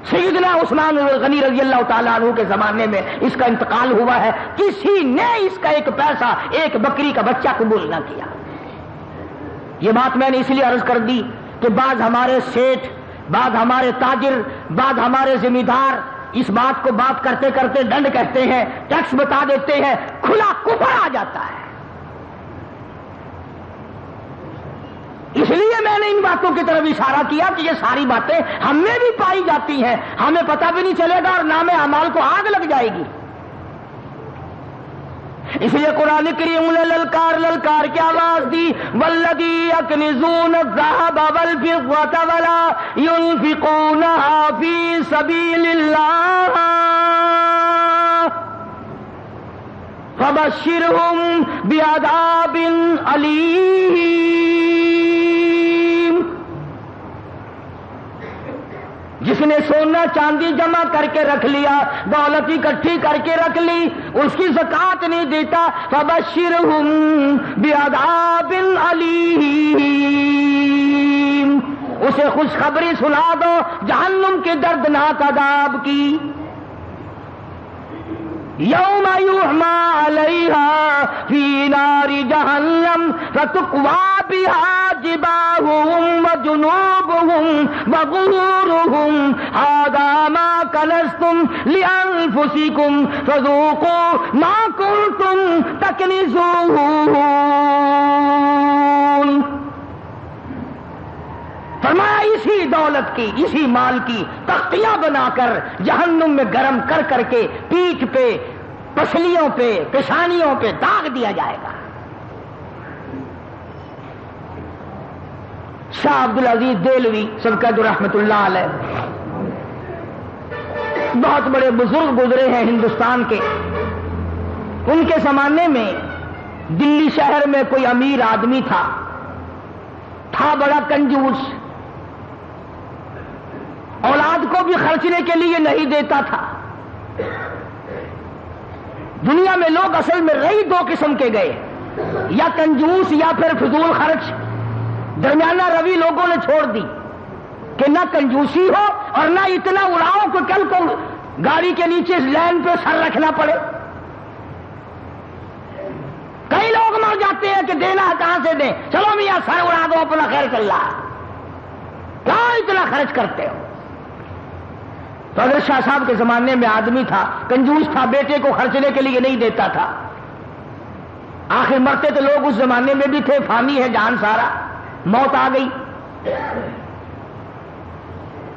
سیدنا عثمان غنی رضی اللہ تعالیٰ عنہ کے زمانے میں اس کا انتقال ہوا ہے۔ کسی نے اس کا ایک پیسہ، ایک بکری کا بچہ قبول نہ کیا۔ یہ بات میں نے اس لیے عرض کر دی کہ بعض ہمارے سیٹ بعض ہمارے تاجر، بعض ہمارے ذمہ دار اس بات کو بات کرتے کرتے دنڈ کہتے ہیں، ٹیکس بتا دیتے ہیں، کھلا کفر آ جاتا ہے۔ اس لیے میں نے ان باتوں کی طرف اشارہ کیا کہ یہ ساری باتیں ہم میں بھی پائی جاتی ہیں۔ ہمیں پتہ بھی نہیں چلے گا اور نام امال کو آگ لگ جائے گی۔ اس لیے قرآن کریم نے للکار للکار کی آواز دی ولدی اکنزون الذهب والفضة ولا ينفقونها في سبيل الله فبشرهم بعذاب علیم۔ جس نے سونا چاندی جمع کر کے رکھ لیا، دولت اکٹھی کر کے رکھ لی، اس کی زکات نہیں دیتا فبشر ہوں علی اسے خوشخبری سنا دو، جہنم کے دردناک عذاب کی۔ یوم یوحما علیہا فی نار جہنم، فتقوا بها جباہم وجنوبہم وغورہم هذا ما کنستم لأنفسکم فذوقوا ما کنتم تکنزون فرمایا، اسی دولت کی، اسی مال کی تختیاں بنا کر جہنم میں گرم کر کر کے پیٹھ پہ، پسلیوں پہ پشانیوں پہ داغ دیا جائے گا۔ شاہ عبد العزیز دلوی سبقت رحمت اللہ علیہ۔ بہت بڑے بزرگ گزرے ہیں ہندوستان کے۔ ان کے زمانے میں دلی شہر میں کوئی امیر آدمی تھا۔ تھا بڑا کنجوس۔ اولاد کو بھی خرچنے کے لیے نہیں دیتا تھا۔ دنیا میں لوگ اصل میں رہی دو قسم کے گئے۔ یا کنجوس یا پھر فضول خرچ۔ درمیانہ روی لوگوں نے چھوڑ دی کہ نہ کنجوسی ہو اور نہ اتنا اڑاؤ کہ کل کو گاڑی کے نیچے لین پہ سر رکھنا پڑے۔ کئی لوگ مر جاتے ہیں کہ دینا ہے کہاں سے دیں؟ چلو میاں، سر اڑا دو، اپنا خیر چل رہا کہاں اتنا خرچ کرتے ہو؟ تو اگر شاہ صاحب کے زمانے میں آدمی تھا، کنجوس تھا، بیٹے کو خرچنے کے لیے نہیں دیتا تھا۔ آخر مرتے تو لوگ اس زمانے میں بھی تھے فانی ہے جان سارا۔ موت آ گئی۔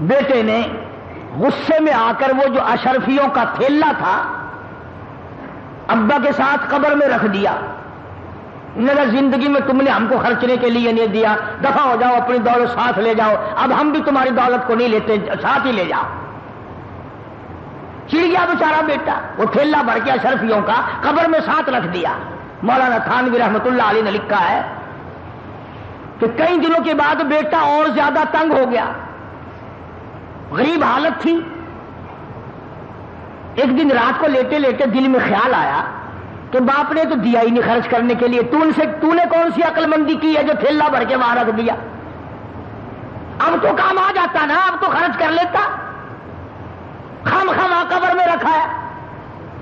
بیٹے نے غصے میں آ کر وہ جو اشرفیوں کا تھیلا تھا، ابا کے ساتھ قبر میں رکھ دیا۔ میرا زندگی میں تم نے ہم کو خرچنے کے لیے نہیں دیا۔ دفاع ہو جاؤ، اپنی دولت ساتھ لے جاؤ۔ اب ہم بھی تمہاری دولت کو نہیں لیتے، ساتھ ہی لے جاؤ۔ چڑ گیا بیچارا بیٹا، وہ تھیلا بھر کے اشرفیوں کا قبر میں ساتھ رکھ دیا۔ مولانا تھانوی رحمت اللہ علی نے لکھا ہے کہ کئی دنوں کے بعد بیٹا اور زیادہ تنگ ہو گیا۔ غریب حالت تھی۔ ایک دن رات کو لیتے لیتے دل میں خیال آیا کہ باپ نے تو دیا ہی نہیں خرچ کرنے کے لیے۔ تو ان سے تو نے کون سی عقل مندی کی ہے جو تھیلا بھر کے وہاں رکھ دیا؟ اب تو کام آ جاتا نا، اب تو خرچ کر لیتا۔ خم خم قبر میں رکھا ہے۔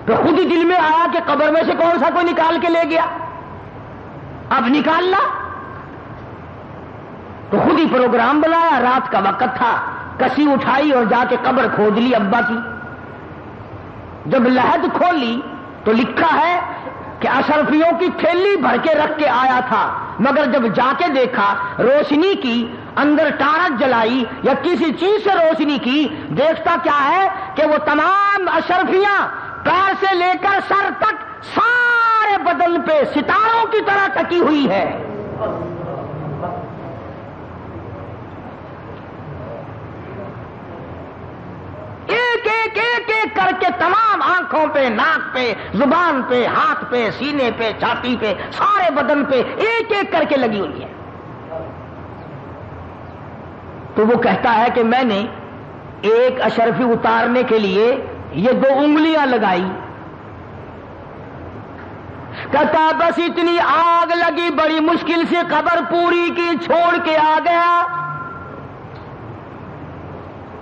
تو خود ہی دل میں آیا کہ قبر میں سے کون سا کوئی نکال کے لے گیا۔ اب نکالنا۔ تو خود ہی پروگرام بنایا، رات کا وقت تھا۔ کسی اٹھائی اور جا کے قبر کھود لی ابا کی۔ جب لہد کھولی تو لکھا ہے کہ اشرفیوں کی تھیلی بھر کے رکھ کے آیا تھا، مگر جب جا کے دیکھا، روشنی کی اندر ٹارچ جلائی یا کسی چیز سے روشنی کی، دیکھتا کیا ہے کہ وہ تمام اشرفیاں پیر سے لے کر سر تک سارے بدن پہ ستاروں کی طرح ٹکی ہوئی ہے ایک ایک کر کے تمام آنکھوں پہ، ناک پہ، زبان پہ، ہاتھ پہ، سینے پہ، چھاتی پہ، سارے بدن پہ ایک ایک کر کے لگی ہوئی ہے۔ تو وہ کہتا ہے کہ میں نے ایک اشرفی اتارنے کے لیے یہ دو انگلیاں لگائی۔ کہتا بس اتنی آگ لگی، بڑی مشکل سے قبر پوری کی، چھوڑ کے آ گیا۔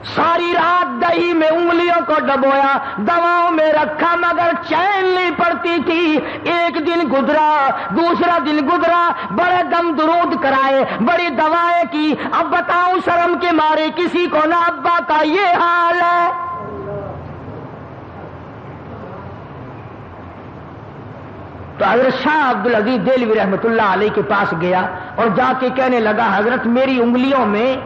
ساری رات دہی میں انگلیوں کو ڈبویا، دواؤں میں رکھا، مگر چین نہیں پڑتی تھی۔ ایک دن گزرا، دوسرا دن گزرا، بڑے دم درود کرائے، بڑی دوائیں کی۔ اب بتاؤں شرم کے مارے کسی کو نہ، ابا کا یہ حال ہے۔ تو حضرت شاہ عبد العزیز دلوی رحمت اللہ علیہ کے پاس گیا اور جا کے کہنے لگا، حضرت میری انگلیوں میں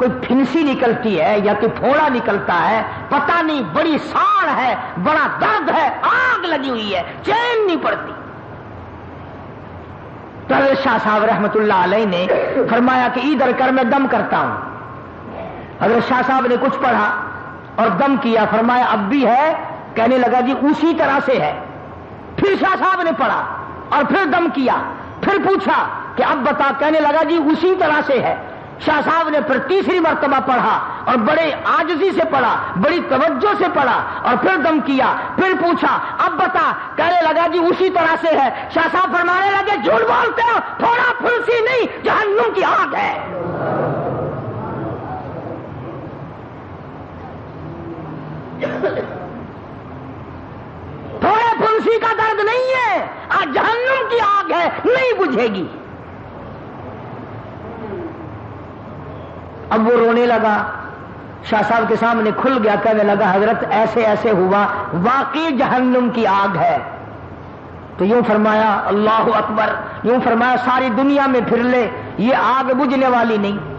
کوئی پھنسی نکلتی ہے یا کوئی پھوڑا نکلتا ہے، پتہ نہیں، بڑی ساڑ ہے، بڑا درد ہے، آگ لگی ہوئی ہے، چین نہیں پڑتی۔ تو شاہ صاحب رحمت اللہ علیہ نے فرمایا کہ ادھر کر میں دم کرتا ہوں۔ حضرت شاہ صاحب نے کچھ پڑھا اور دم کیا، فرمایا اب بھی ہے، کہنے لگا جی اسی طرح سے ہے۔ پھر شاہ صاحب نے پڑھا اور پھر دم کیا، پھر پوچھا کہ اب بتا، کہنے لگا جی اسی طرح سے ہے۔ شاہ صاحب نے پھر تیسری مرتبہ پڑھا اور بڑے آجزی سے پڑھا، بڑی توجہ سے پڑھا اور پھر دم کیا، پھر پوچھا، اب بتا، کہنے لگا جی اسی طرح سے ہے۔ شاہ صاحب فرمانے لگے، جھوٹ بولتے ہو، تھوڑا پھلسی نہیں، جہنم کی آگ ہے۔ تھوڑے پھلسی کا درد نہیں ہے، آج جہنم کی آگ ہے، نہیں بجھے گی۔ اب وہ رونے لگا۔ شاہ صاحب کے سامنے کھل گیا، کہنے لگا، حضرت ایسے ایسے ہوا، واقعی جہنم کی آگ ہے۔ تو یوں فرمایا، اللہ اکبر، یوں فرمایا، ساری دنیا میں پھر لے، یہ آگ بجھنے والی نہیں۔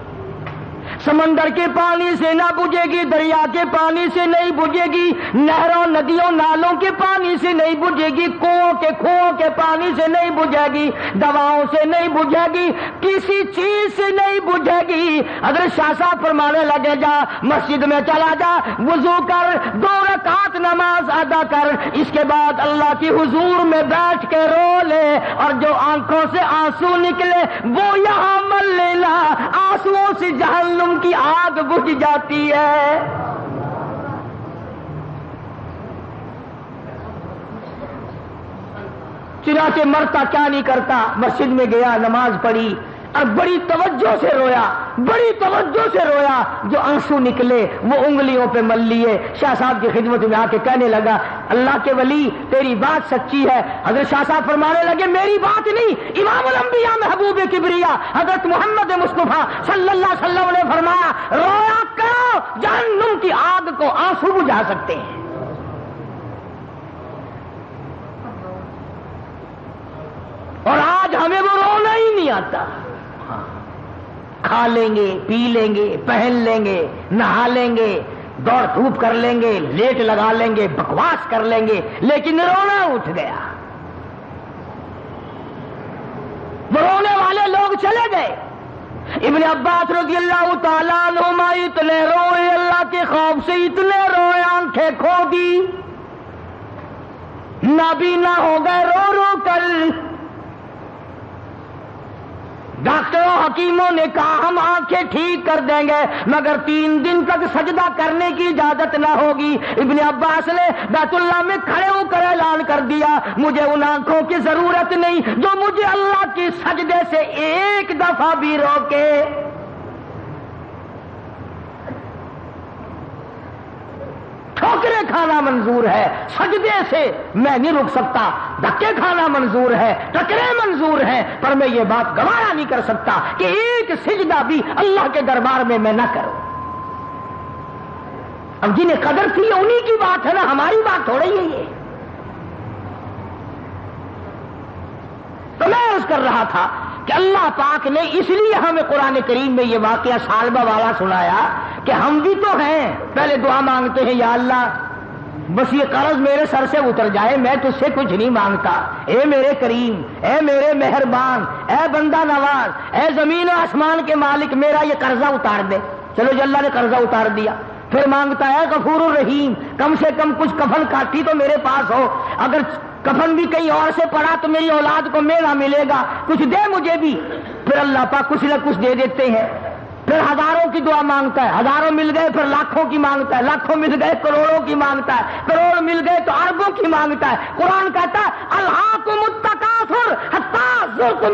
سمندر کے پانی سے نہ بجھے گی، دریا کے پانی سے نہیں بجھے گی، نہروں، ندیوں، نالوں کے پانی سے نہیں بجھے گی کنو کے کنو کے پانی سے نہیں بجھے گی، دواؤں سے نہیں بجھے گی، کسی چیز سے نہیں بجھے گی۔ اگر شاشا فرمانے لگے، جا مسجد میں چلا جا، وضو کر، دو رکعت نماز ادا کر، اس کے بعد اللہ کی حضور میں بیٹھ کے رو لے، اور جو آنکھوں سے آنسو نکلے، وہ یہاں مل لینا آنسو سے جہنم کی آگ بجھ جاتی ہے۔ چنانچہ مرتا کیا نہیں کرتا؟ مسجد میں گیا، نماز پڑھی۔ اور بڑی توجہ سے رویا، بڑی توجہ سے رویا۔ جو آنسو نکلے، وہ انگلیوں پہ مل لیے۔ شاہ صاحب کی خدمت میں آ کے کہنے لگا، اللہ کے ولی، تیری بات سچی ہے۔ حضرت شاہ صاحب فرمانے لگے، میری بات نہیں، امام الانبیاء محبوب کبریا، حضرت محمد مصطفیٰ صلی اللہ علیہ وسلم نے فرمایا، رویا کرو جہنم کی آگ کو آنسو بجھا سکتے ہیں۔ اور آج ہمیں وہ رونا ہی نہیں آتا۔ کھا لیں گے، پی لیں گے، پہن لیں گے، نہا لیں گے، دوڑ دھوپ کر لیں گے، لیٹ لگا لیں گے، بکواس کر لیں گے، لیکن رونا اٹھ گیا۔ وہ رونے والے لوگ چلے گئے۔ ابن عباس رضی اللہ تعالیٰ نما اتنے روئے، اللہ کے خوف سے اتنے روئے، آنکھیں کھو دی۔ نابینا ہو گئے، رو رو کر۔ ڈاکٹروں، حکیموں نے کہا، ہم آنکھیں ٹھیک کر دیں گے، مگر تین دن تک سجدہ کرنے کی اجازت نہ ہوگی۔ ابن عباس نے بیت اللہ میں کھڑے ہو کر اعلان کر دیا، مجھے ان آنکھوں کی ضرورت نہیں جو مجھے اللہ کی سجدے سے ایک دفعہ بھی روکے۔ ٹھوکرے کھانا منظور ہے، سجدے سے میں نہیں رک سکتا، دھکے کھانا منظور ہے ٹکرے منظور ہے پر میں یہ بات گوارا نہیں کر سکتا کہ ایک سجدہ بھی اللہ کے دربار میں میں نہ کروں۔ اب جنہیں قدر تھی، انہی کی بات ہے نا، ہماری بات ہو رہی ہے یہ۔ تو میں اس کر رہا تھا کہ اللہ پاک نے اس لیے ہمیں قرآن کریم میں یہ واقعہ سالبہ والا سنایا کہ ہم بھی تو ہیں۔ پہلے دعا مانگتے ہیں، یا اللہ، بس یہ قرض میرے سر سے اتر جائے، میں تجھ سے کچھ نہیں مانگتا۔ اے میرے کریم، اے میرے مہربان، اے بندہ نواز، اے زمین و آسمان کے مالک، میرا یہ قرضہ اتار دے۔ چلو جی اللہ نے قرضہ اتار دیا۔ پھر مانگتا ہے، غفور الرحیم، کم سے کم کچھ کفن کاٹی تو میرے پاس ہو۔ اگر کفن بھی کہیں اور سے پڑا تو میری اولاد کو میرا ملے گا، کچھ دے مجھے بھی۔ پھر اللہ پاک کچھ نہ کچھ دے دیتے ہیں۔ پھر ہزاروں کی دعا مانگتا ہے، ہزاروں مل گئے پھر لاکھوں کی مانگتا ہے، لاکھوں مل گئے کروڑوں کی مانگتا ہے، کروڑ مل گئے تو اربوں کی مانگتا ہے۔ قرآن کہتا ہے اللہ کو متقاصر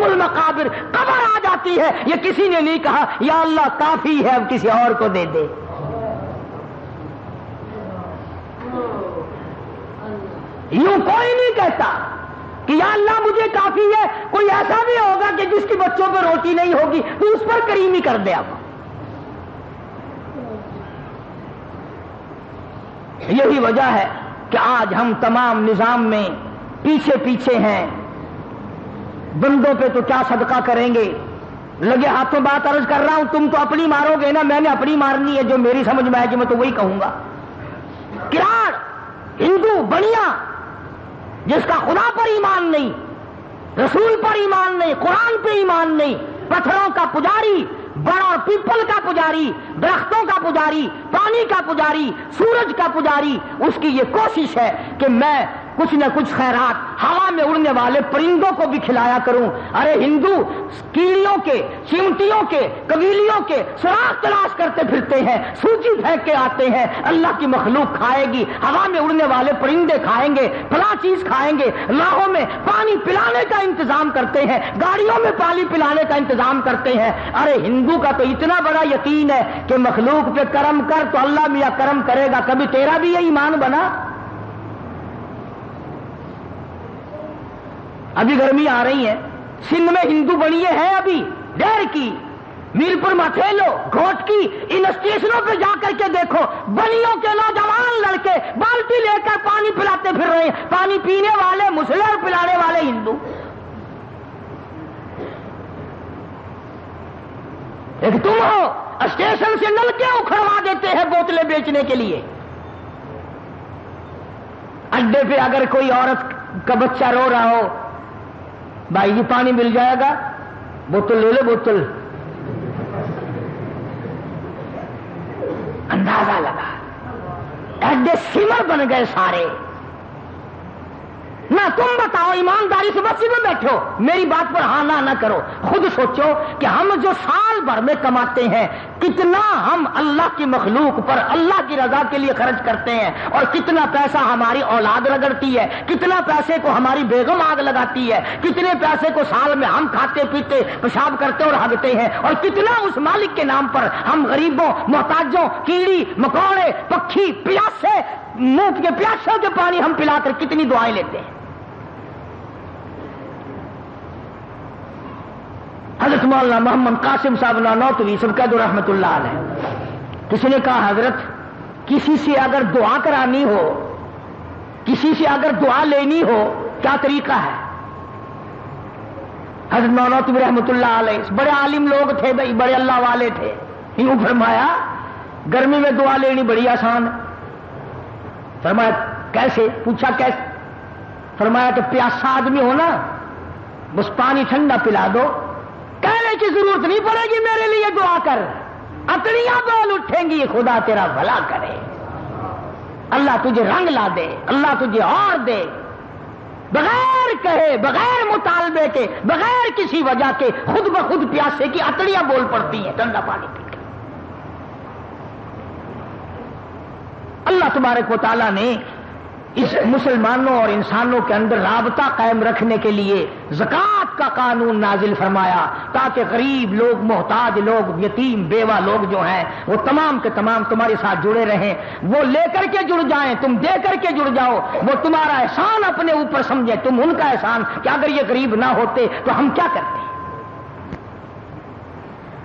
المقابر۔ قبر آ جاتی ہے۔ یہ کسی نے نہیں کہا، یا اللہ کافی ہے، اب کسی اور کو دے دے۔ یوں کوئی نہیں کہتا کہ یا اللہ مجھے کافی ہے، کوئی ایسا بھی ہوگا کہ جس کی بچوں پہ روٹی نہیں ہوگی، تو اس پر کریمی کر دے اب۔ یہی وجہ ہے کہ آج ہم تمام نظام میں پیچھے پیچھے ہیں۔ بندوں پہ تو کیا صدقہ کریں گے؟ لگے ہاتھوں بات عرض کر رہا ہوں، تم تو اپنی مارو گے نا، میں نے اپنی مارنی ہے، جو میری سمجھ میں آئے گی، میں تو وہی کہوں گا۔ کراڑ ہندو بنیا جس کا خدا پر ایمان نہیں، رسول پر ایمان نہیں، قرآن پہ ایمان نہیں، پتھروں کا پجاری، بڑا پیپل کا پجاری، درختوں کا پجاری، پانی کا پجاری، سورج کا پجاری، اس کی یہ کوشش ہے کہ میں کچھ نہ کچھ خیرات ہوا میں اڑنے والے پرندوں کو بھی کھلایا کروں۔ ارے ہندو، کیڑیوں کے چمٹیوں کے قبیلیوں کے سراخ تلاش کرتے پھرتے ہیں سوچی پھینک کے آتے ہیں۔ اللہ کی مخلوق کھائے گی۔ ہوا میں اڑنے والے پرندے کھائیں گے، فلاں چیز کھائیں گے۔ لاہوں میں پانی پلانے کا انتظام کرتے ہیں، گاڑیوں میں پانی پلانے کا انتظام کرتے ہیں۔ ارے ہندو کا تو اتنا بڑا یقین ہے کہ مخلوق پہ کرم کر تو اللہ میاں کرم کرے گا، کبھی تیرا بھی یہ ایمان بنا؟ ابھی گرمی آ رہی ہے۔ سندھ میں ہندو بنیے ہیں ابھی۔ ڈیر کی۔ میرپور متھیلو، گھوٹ کی۔ ان اسٹیشنوں پہ جا کر کے دیکھو۔ بنیوں کے نوجوان لڑکے بالٹی لے کر پانی پلاتے پھر رہے ہیں۔ پانی پینے والے مسلم اور پلانے والے ہندو۔ ایک تم ہو، اسٹیشن سے نلکے اکھڑوا دیتے ہیں بوتلیں بیچنے کے لیے۔ اڈے پہ اگر کوئی عورت کا بچہ رو رہا ہو بھائی جی پانی مل جائے گا، بوتل لے لو بوتل۔ اندازہ لگا۔ ایڈے سیمر بن گئے سارے۔ نہ تم بتاؤ، ایمانداری سے بس میں بیٹھو۔ میری بات پر ہاں نہ کرو۔ خود سوچو کہ ہم جو سال بھر میں کماتے ہیں، کتنا ہم اللہ کی مخلوق پر اللہ کی رضا کے لیے خرچ کرتے ہیں اور کتنا پیسہ ہماری اولاد رگڑتی ہے، کتنا پیسے کو ہماری بیگم آگ لگاتی ہے، کتنے پیسے کو سال میں ہم کھاتے پیتے، پیشاب کرتے اور ہگتے ہیں اور کتنا اس مالک کے نام پر ہم غریبوں، محتاجوں، کیڑی، مکوڑے، پکھی، پیاسے منہ کے پیاسوں کے پانی ہم پلا کر کتنی دعائیں لیتے ہیں۔ حضرت مولانا محمد قاسم صاحب نانوتوی سب کا دو رحمت اللہ علیہ۔ کسی نے کہا، حضرت، کسی سے اگر دعا کرانی ہو، کسی سے اگر دعا لینی ہو، کیا طریقہ ہے؟ حضرت نانوتوی رحمت اللہ علیہ، بڑے عالم لوگ تھے بھائی، بڑے اللہ والے تھے۔ یوں فرمایا، گرمی میں دعا لینی بڑی آسان۔ فرمایا، کیسے؟ پوچھا، کیسے؟ فرمایا کہ پیاسا آدمی ہو نا، بس پانی ٹھنڈا پلا دو۔ کی ضرورت نہیں پڑے گی میرے لیے دعا کر۔ اکڑیاں بول اٹھیں گی، خدا تیرا بھلا کرے۔ اللہ تجھے رنگ لا دے، اللہ تجھے اور دے۔ بغیر کہے، بغیر مطالبے کے، بغیر کسی وجہ کے خود بخود پیاسے کی اکڑیاں بول پڑتی ہیں ٹھنڈا پانی پی کے۔ اللہ تبارک و تعالیٰ نے اس مسلمانوں اور انسانوں کے اندر رابطہ قائم رکھنے کے لیے زکوٰۃ کا قانون نازل فرمایا تاکہ غریب لوگ، محتاج لوگ، یتیم، بیوہ لوگ جو ہیں، وہ تمام کے تمام تمہارے ساتھ جڑے رہیں۔ وہ لے کر کے جڑ جائیں، تم دے کر کے جڑ جاؤ۔ وہ تمہارا احسان اپنے اوپر سمجھے، تم ان کا احسان کہ اگر یہ غریب نہ ہوتے تو ہم کیا کرتے؟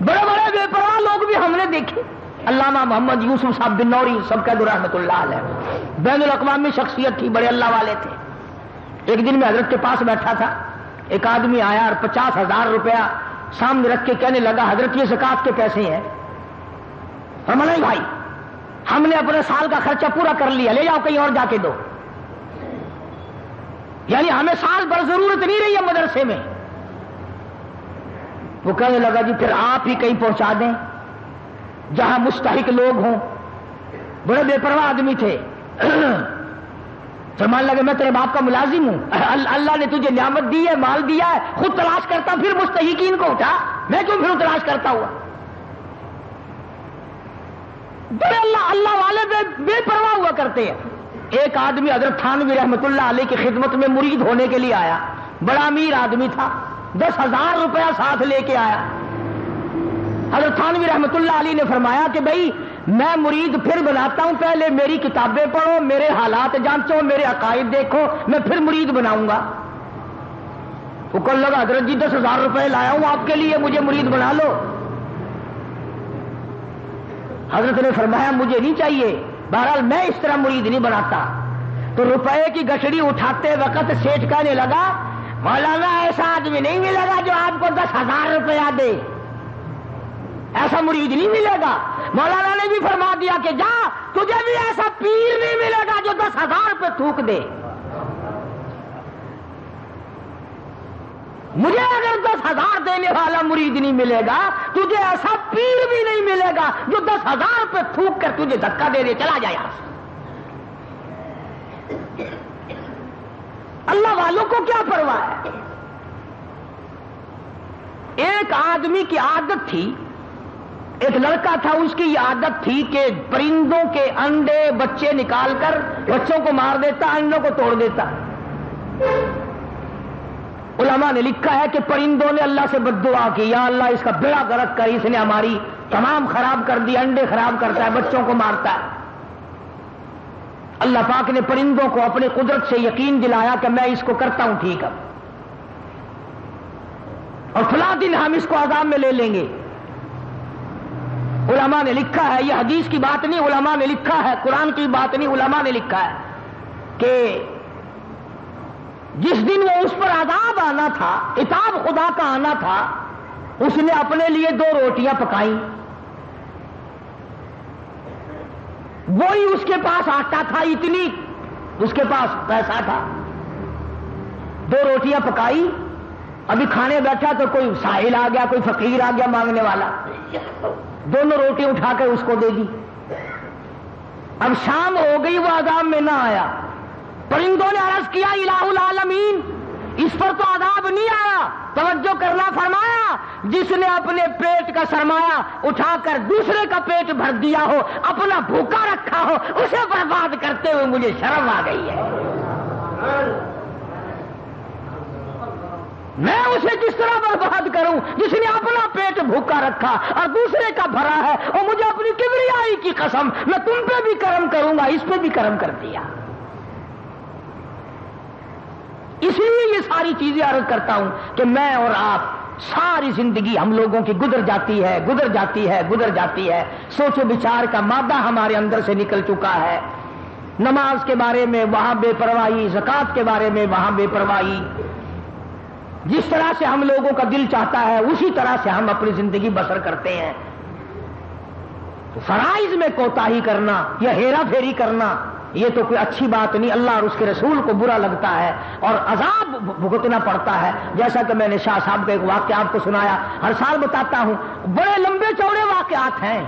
بڑے بڑے بے پرواہ لوگ بھی ہم نے دیکھے۔ علامہ محمد یوسف صاحب بن نوری، سب کا رحمت اللہ علیہ۔ بین الاقوامی شخصیت تھی بڑے اللہ والے تھے۔ ایک دن میں حضرت کے پاس بیٹھا تھا۔ ایک آدمی آیا اور پچاس ہزار روپیہ سامنے رکھ کے کہنے لگا، حضرت، یہ زکات کے پیسے ہیں۔ ہم نہیں بھائی، ہم نے اپنے سال کا خرچہ پورا کر لیا، لے جاؤ، کہیں اور جا کے دو۔ یعنی ہمیں سال بھر ضرورت نہیں رہی ہے مدرسے میں۔ وہ کہنے لگا جی پھر آپ ہی کہیں پہنچا دیں۔ جہاں مستحق لوگ ہوں۔ بڑے بے پرواہ آدمی تھے۔ فرمان لگے، میں تیرے باپ کا ملازم ہوں۔ اللہ نے تجھے نعمت دی ہے، مال دیا ہے۔ خود تلاش کرتا پھر مستحقین کو اٹھا۔ میں کیوں پھر تلاش کرتا ہوا بڑے اللہ اللہ والے بے بے پرواہ ہوا کرتے ہیں۔ ایک آدمی حضرت تھانوی رحمت اللہ علیہ کی خدمت میں مرید ہونے کے لیے آیا۔ بڑا امیر آدمی تھا۔ دس ہزار روپیہ ساتھ لے کے آیا۔ حضرت تھانوی رحمت اللہ علی نے فرمایا کہ بھائی، میں مرید پھر بناتا ہوں، پہلے میری کتابیں پڑھو، میرے حالات جانچو، میرے عقائد دیکھو، میں پھر مرید بناؤں گا۔ وہ کل لگا، حضرت جی دس ہزار روپے لایا ہوں آپ کے لیے، مجھے مرید بنا لو۔ حضرت نے فرمایا، مجھے نہیں چاہیے۔ بہرحال، میں اس طرح مرید نہیں بناتا۔ تو روپے کی گٹڑی اٹھاتے وقت سیٹ کہنے لگا، مولانا، ایسا آدمی نہیں ملے گا جو آپ کو دس ہزار روپیہ دے۔ ایسا مرید نہیں ملے گا۔ مولانا نے بھی فرما دیا کہ جا، تجھے بھی ایسا پیر نہیں ملے گا جو دس ہزار پہ تھوک دے۔ مجھے اگر دس ہزار دینے والا مرید نہیں ملے گا، تجھے ایسا پیر بھی نہیں ملے گا جو دس ہزار پہ تھوک کر تجھے دھکا دے دے، چلا جائے اللہ والوں کو کیا پرواہ ہے؟ ایک آدمی کی عادت تھی ایک لڑکا تھا، اس کی یہ عادت تھی کہ پرندوں کے انڈے بچے نکال کر بچوں کو مار دیتا، انڈوں کو توڑ دیتا۔ علماء نے لکھا ہے کہ پرندوں نے اللہ سے بد دعا کی، یا اللہ اس کا بیڑا گرک کر، اس نے ہماری تمام خراب کر دی، انڈے خراب کرتا ہے، بچوں کو مارتا ہے۔ اللہ پاک نے پرندوں کو اپنے قدرت سے یقین دلایا کہ میں اس کو کرتا ہوں، ٹھیک اب اور فلاں دن ہم اس کو عذاب میں لے لیں گے۔ علماء نے لکھا ہے، یہ حدیث کی بات نہیں، علماء نے لکھا ہے، قرآن کی بات نہیں، علماء نے لکھا ہے کہ جس دن وہ اس پر عذاب آنا تھا اتاب خدا کا آنا تھا، اس نے اپنے لیے دو روٹیاں پکائی وہی اس کے پاس آٹا تھا، اتنی اس کے پاس پیسہ تھا۔ دو روٹیاں پکائی، ابھی کھانے بیٹھا تو کوئی ساحل آ گیا، کوئی فقیر آ گیا مانگنے والا۔ دونوں روٹی اٹھا کر اس کو دے دی اب شام ہو گئی، وہ عذاب میں نہ آیا۔ پرندوں نے عرض کیا، الہ العالمین، اس پر تو عذاب نہیں آیا۔ توجہ کرنا فرمایا، جس نے اپنے پیٹ کا سرمایا اٹھا کر دوسرے کا پیٹ بھر دیا ہو، اپنا بھوکا رکھا ہو، اسے برباد کرتے ہوئے مجھے شرم آ گئی ہے۔ میں اسے کس طرح برباد کروں، جس نے اپنا پیٹ بھوکا رکھا اور دوسرے کا بھرا ہے، اور مجھے اپنی کبریائی کی قسم، میں تم پہ بھی کرم کروں گا، اس پہ بھی کرم کر دیا۔ اس لیے یہ ساری چیزیں عرض کرتا ہوں کہ میں اور آپ ساری زندگی ہم لوگوں کی گزر جاتی ہے، گزر جاتی ہے، گزر جاتی ہے۔ سوچ و بچار کا مادہ ہمارے اندر سے نکل چکا ہے۔ نماز کے بارے میں، وہاں بے پرواہی زکات کے بارے میں، وہاں بے پرواہی۔ جس طرح سے ہم لوگوں کا دل چاہتا ہے، اسی طرح سے ہم اپنی زندگی بسر کرتے ہیں۔ تو فرائض میں کوتا ہی کرنا، یا ہیرا پھیری کرنا، یہ تو کوئی اچھی بات نہیں۔ اللہ اور اس کے رسول کو برا لگتا ہے اور عذاب بھگتنا پڑتا ہے۔ جیسا کہ میں نے شاہ صاحب کا ایک واقعہ آپ کو سنایا، ہر سال بتاتا ہوں، بڑے لمبے چوڑے واقعات ہیں۔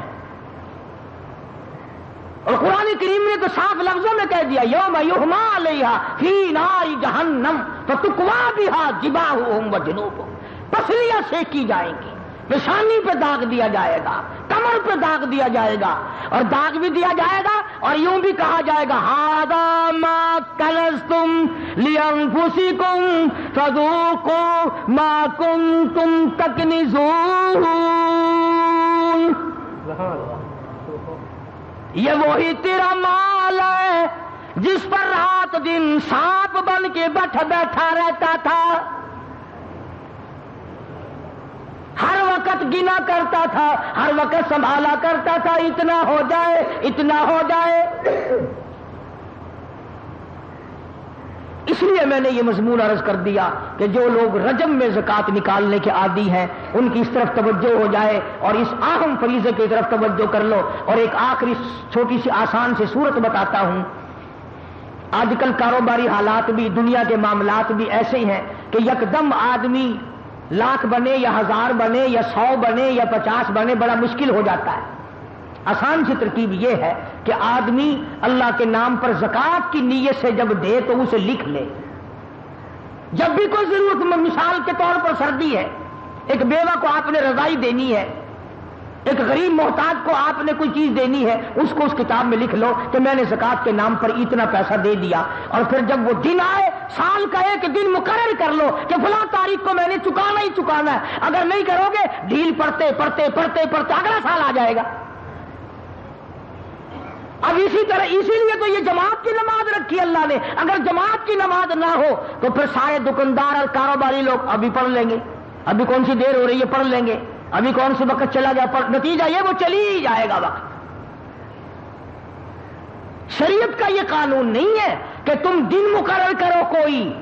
اور قرآن کریم نے تو صاف لفظوں میں کہہ دیا، یوم یوما علیہ فی ناری جہنم تو تکوا بھی ہا جبا و جنوب پسلیاں سینکی جائیں گی۔ نشانی پہ داغ دیا جائے گا، کمر پہ داغ دیا جائے گا۔ اور داغ بھی دیا جائے گا اور یوں بھی کہا جائے گا ہادا ماں کلس تم لیم خوشی کم سدو کو ماں کم تم تکنی یہ وہی تیرا مال ہے جس پر رات دن سانپ بن کے بٹھ بیٹھا رہتا تھا۔ ہر وقت گنا کرتا تھا، ہر وقت سنبھالا کرتا تھا، اتنا ہو جائے، اتنا ہو جائے۔ اس لیے میں نے یہ مضمون عرض کر دیا کہ جو لوگ رجم میں زکات نکالنے کے عادی ہیں، ان کی اس طرف توجہ ہو جائے اور اس اہم فریضے کی طرف توجہ کر لو اور ایک آخری چھوٹی سی آسان سے صورت بتاتا ہوں۔ آج کل کاروباری حالات بھی، دنیا کے معاملات بھی ایسے ہی ہیں کہ یکدم آدمی لاکھ بنے یا ہزار بنے یا سو بنے یا پچاس بنے، بڑا مشکل ہو جاتا ہے۔ آسان سی ترکیب یہ ہے کہ آدمی اللہ کے نام پر زکات کی نیت سے جب دے تو اسے لکھ لے۔ جب بھی کوئی ضرورت مثال کے طور پر سردی ہے، ایک بیوہ کو آپ نے رضائی دینی ہے، ایک غریب محتاج کو آپ نے کوئی چیز دینی ہے، اس کو اس کتاب میں لکھ لو کہ میں نے زکات کے نام پر اتنا پیسہ دے دیا۔ اور پھر جب وہ دن آئے، سال کا ایک دن مقرر کر لو کہ فلاں تاریخ کو میں نے چکانا ہی چکانا ہے۔ اگر نہیں کرو گے، ڈھیل پڑتے پڑھتے پڑھتے پڑھتے، اگلا سال آ جائے گا۔ اب اسی طرح اسی لیے تو یہ جماعت کی نماز رکھی اللہ نے۔ اگر جماعت کی نماز نہ ہو، تو پھر سارے دکاندار اور کاروباری لوگ ابھی پڑھ لیں گے۔ ابھی کون سی دیر ہو رہی ہے پڑھ لیں گے۔ ابھی کون سی وقت چلا گیا نتیجہ یہ وہ چلی ہی جائے گا وقت۔ شریعت کا یہ قانون نہیں ہے کہ تم دن مقرر کرو کوئی۔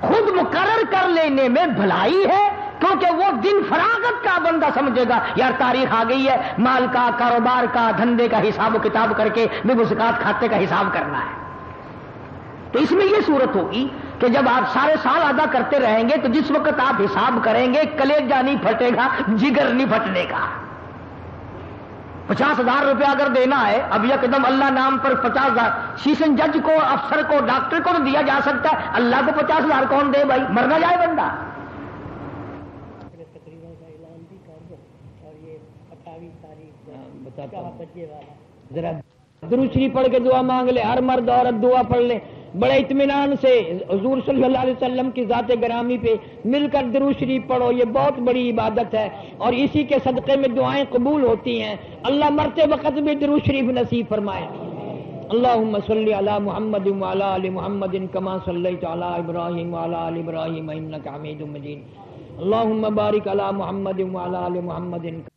خود مقرر کر لینے میں بھلائی ہے۔ کیونکہ وہ دن فراغت کا بندہ سمجھے گا۔ یار تاریخ آ گئی ہے، مال کا، کاروبار کا، دھندے کا حساب و کتاب کر کے بھی مسکات کھاتے کا حساب کرنا ہے۔ تو اس میں یہ صورت ہوگی کہ جب آپ سارے سال ادا کرتے رہیں گے تو جس وقت آپ حساب کریں گے کلیجا نہیں پھٹے گا، جگر نہیں پھٹنے کا۔ پچاس ہزار روپیہ اگر دینا ہے، اب یک دم اللہ نام پر پچاس ہزار۔ شیشن جج کو، افسر کو، ڈاکٹر کو تو دیا جا سکتا ہے۔ اللہ کو پچاس ہزار کون دے بھائی؟ مرنا جائے بندہ۔ ذرا دروشری پڑھ کے دعا مانگ لے، ہر مرد عورت دعا پڑھ لے۔ بڑے اطمینان سے حضور صلی اللہ علیہ وسلم کی ذات گرامی پہ مل کر دروشری پڑھو، یہ بہت بڑی عبادت ہے۔ اور اسی کے صدقے میں دعائیں قبول ہوتی ہیں۔ اللہ مرتے وقت بھی دروشریف نصیب فرمائے۔ اللہ صلی علی محمد علی محمد کما صلی تعالی ابراہیم علی ابراہیم حمید مجید۔ اللهم بارك على محمد وعلى ال محمد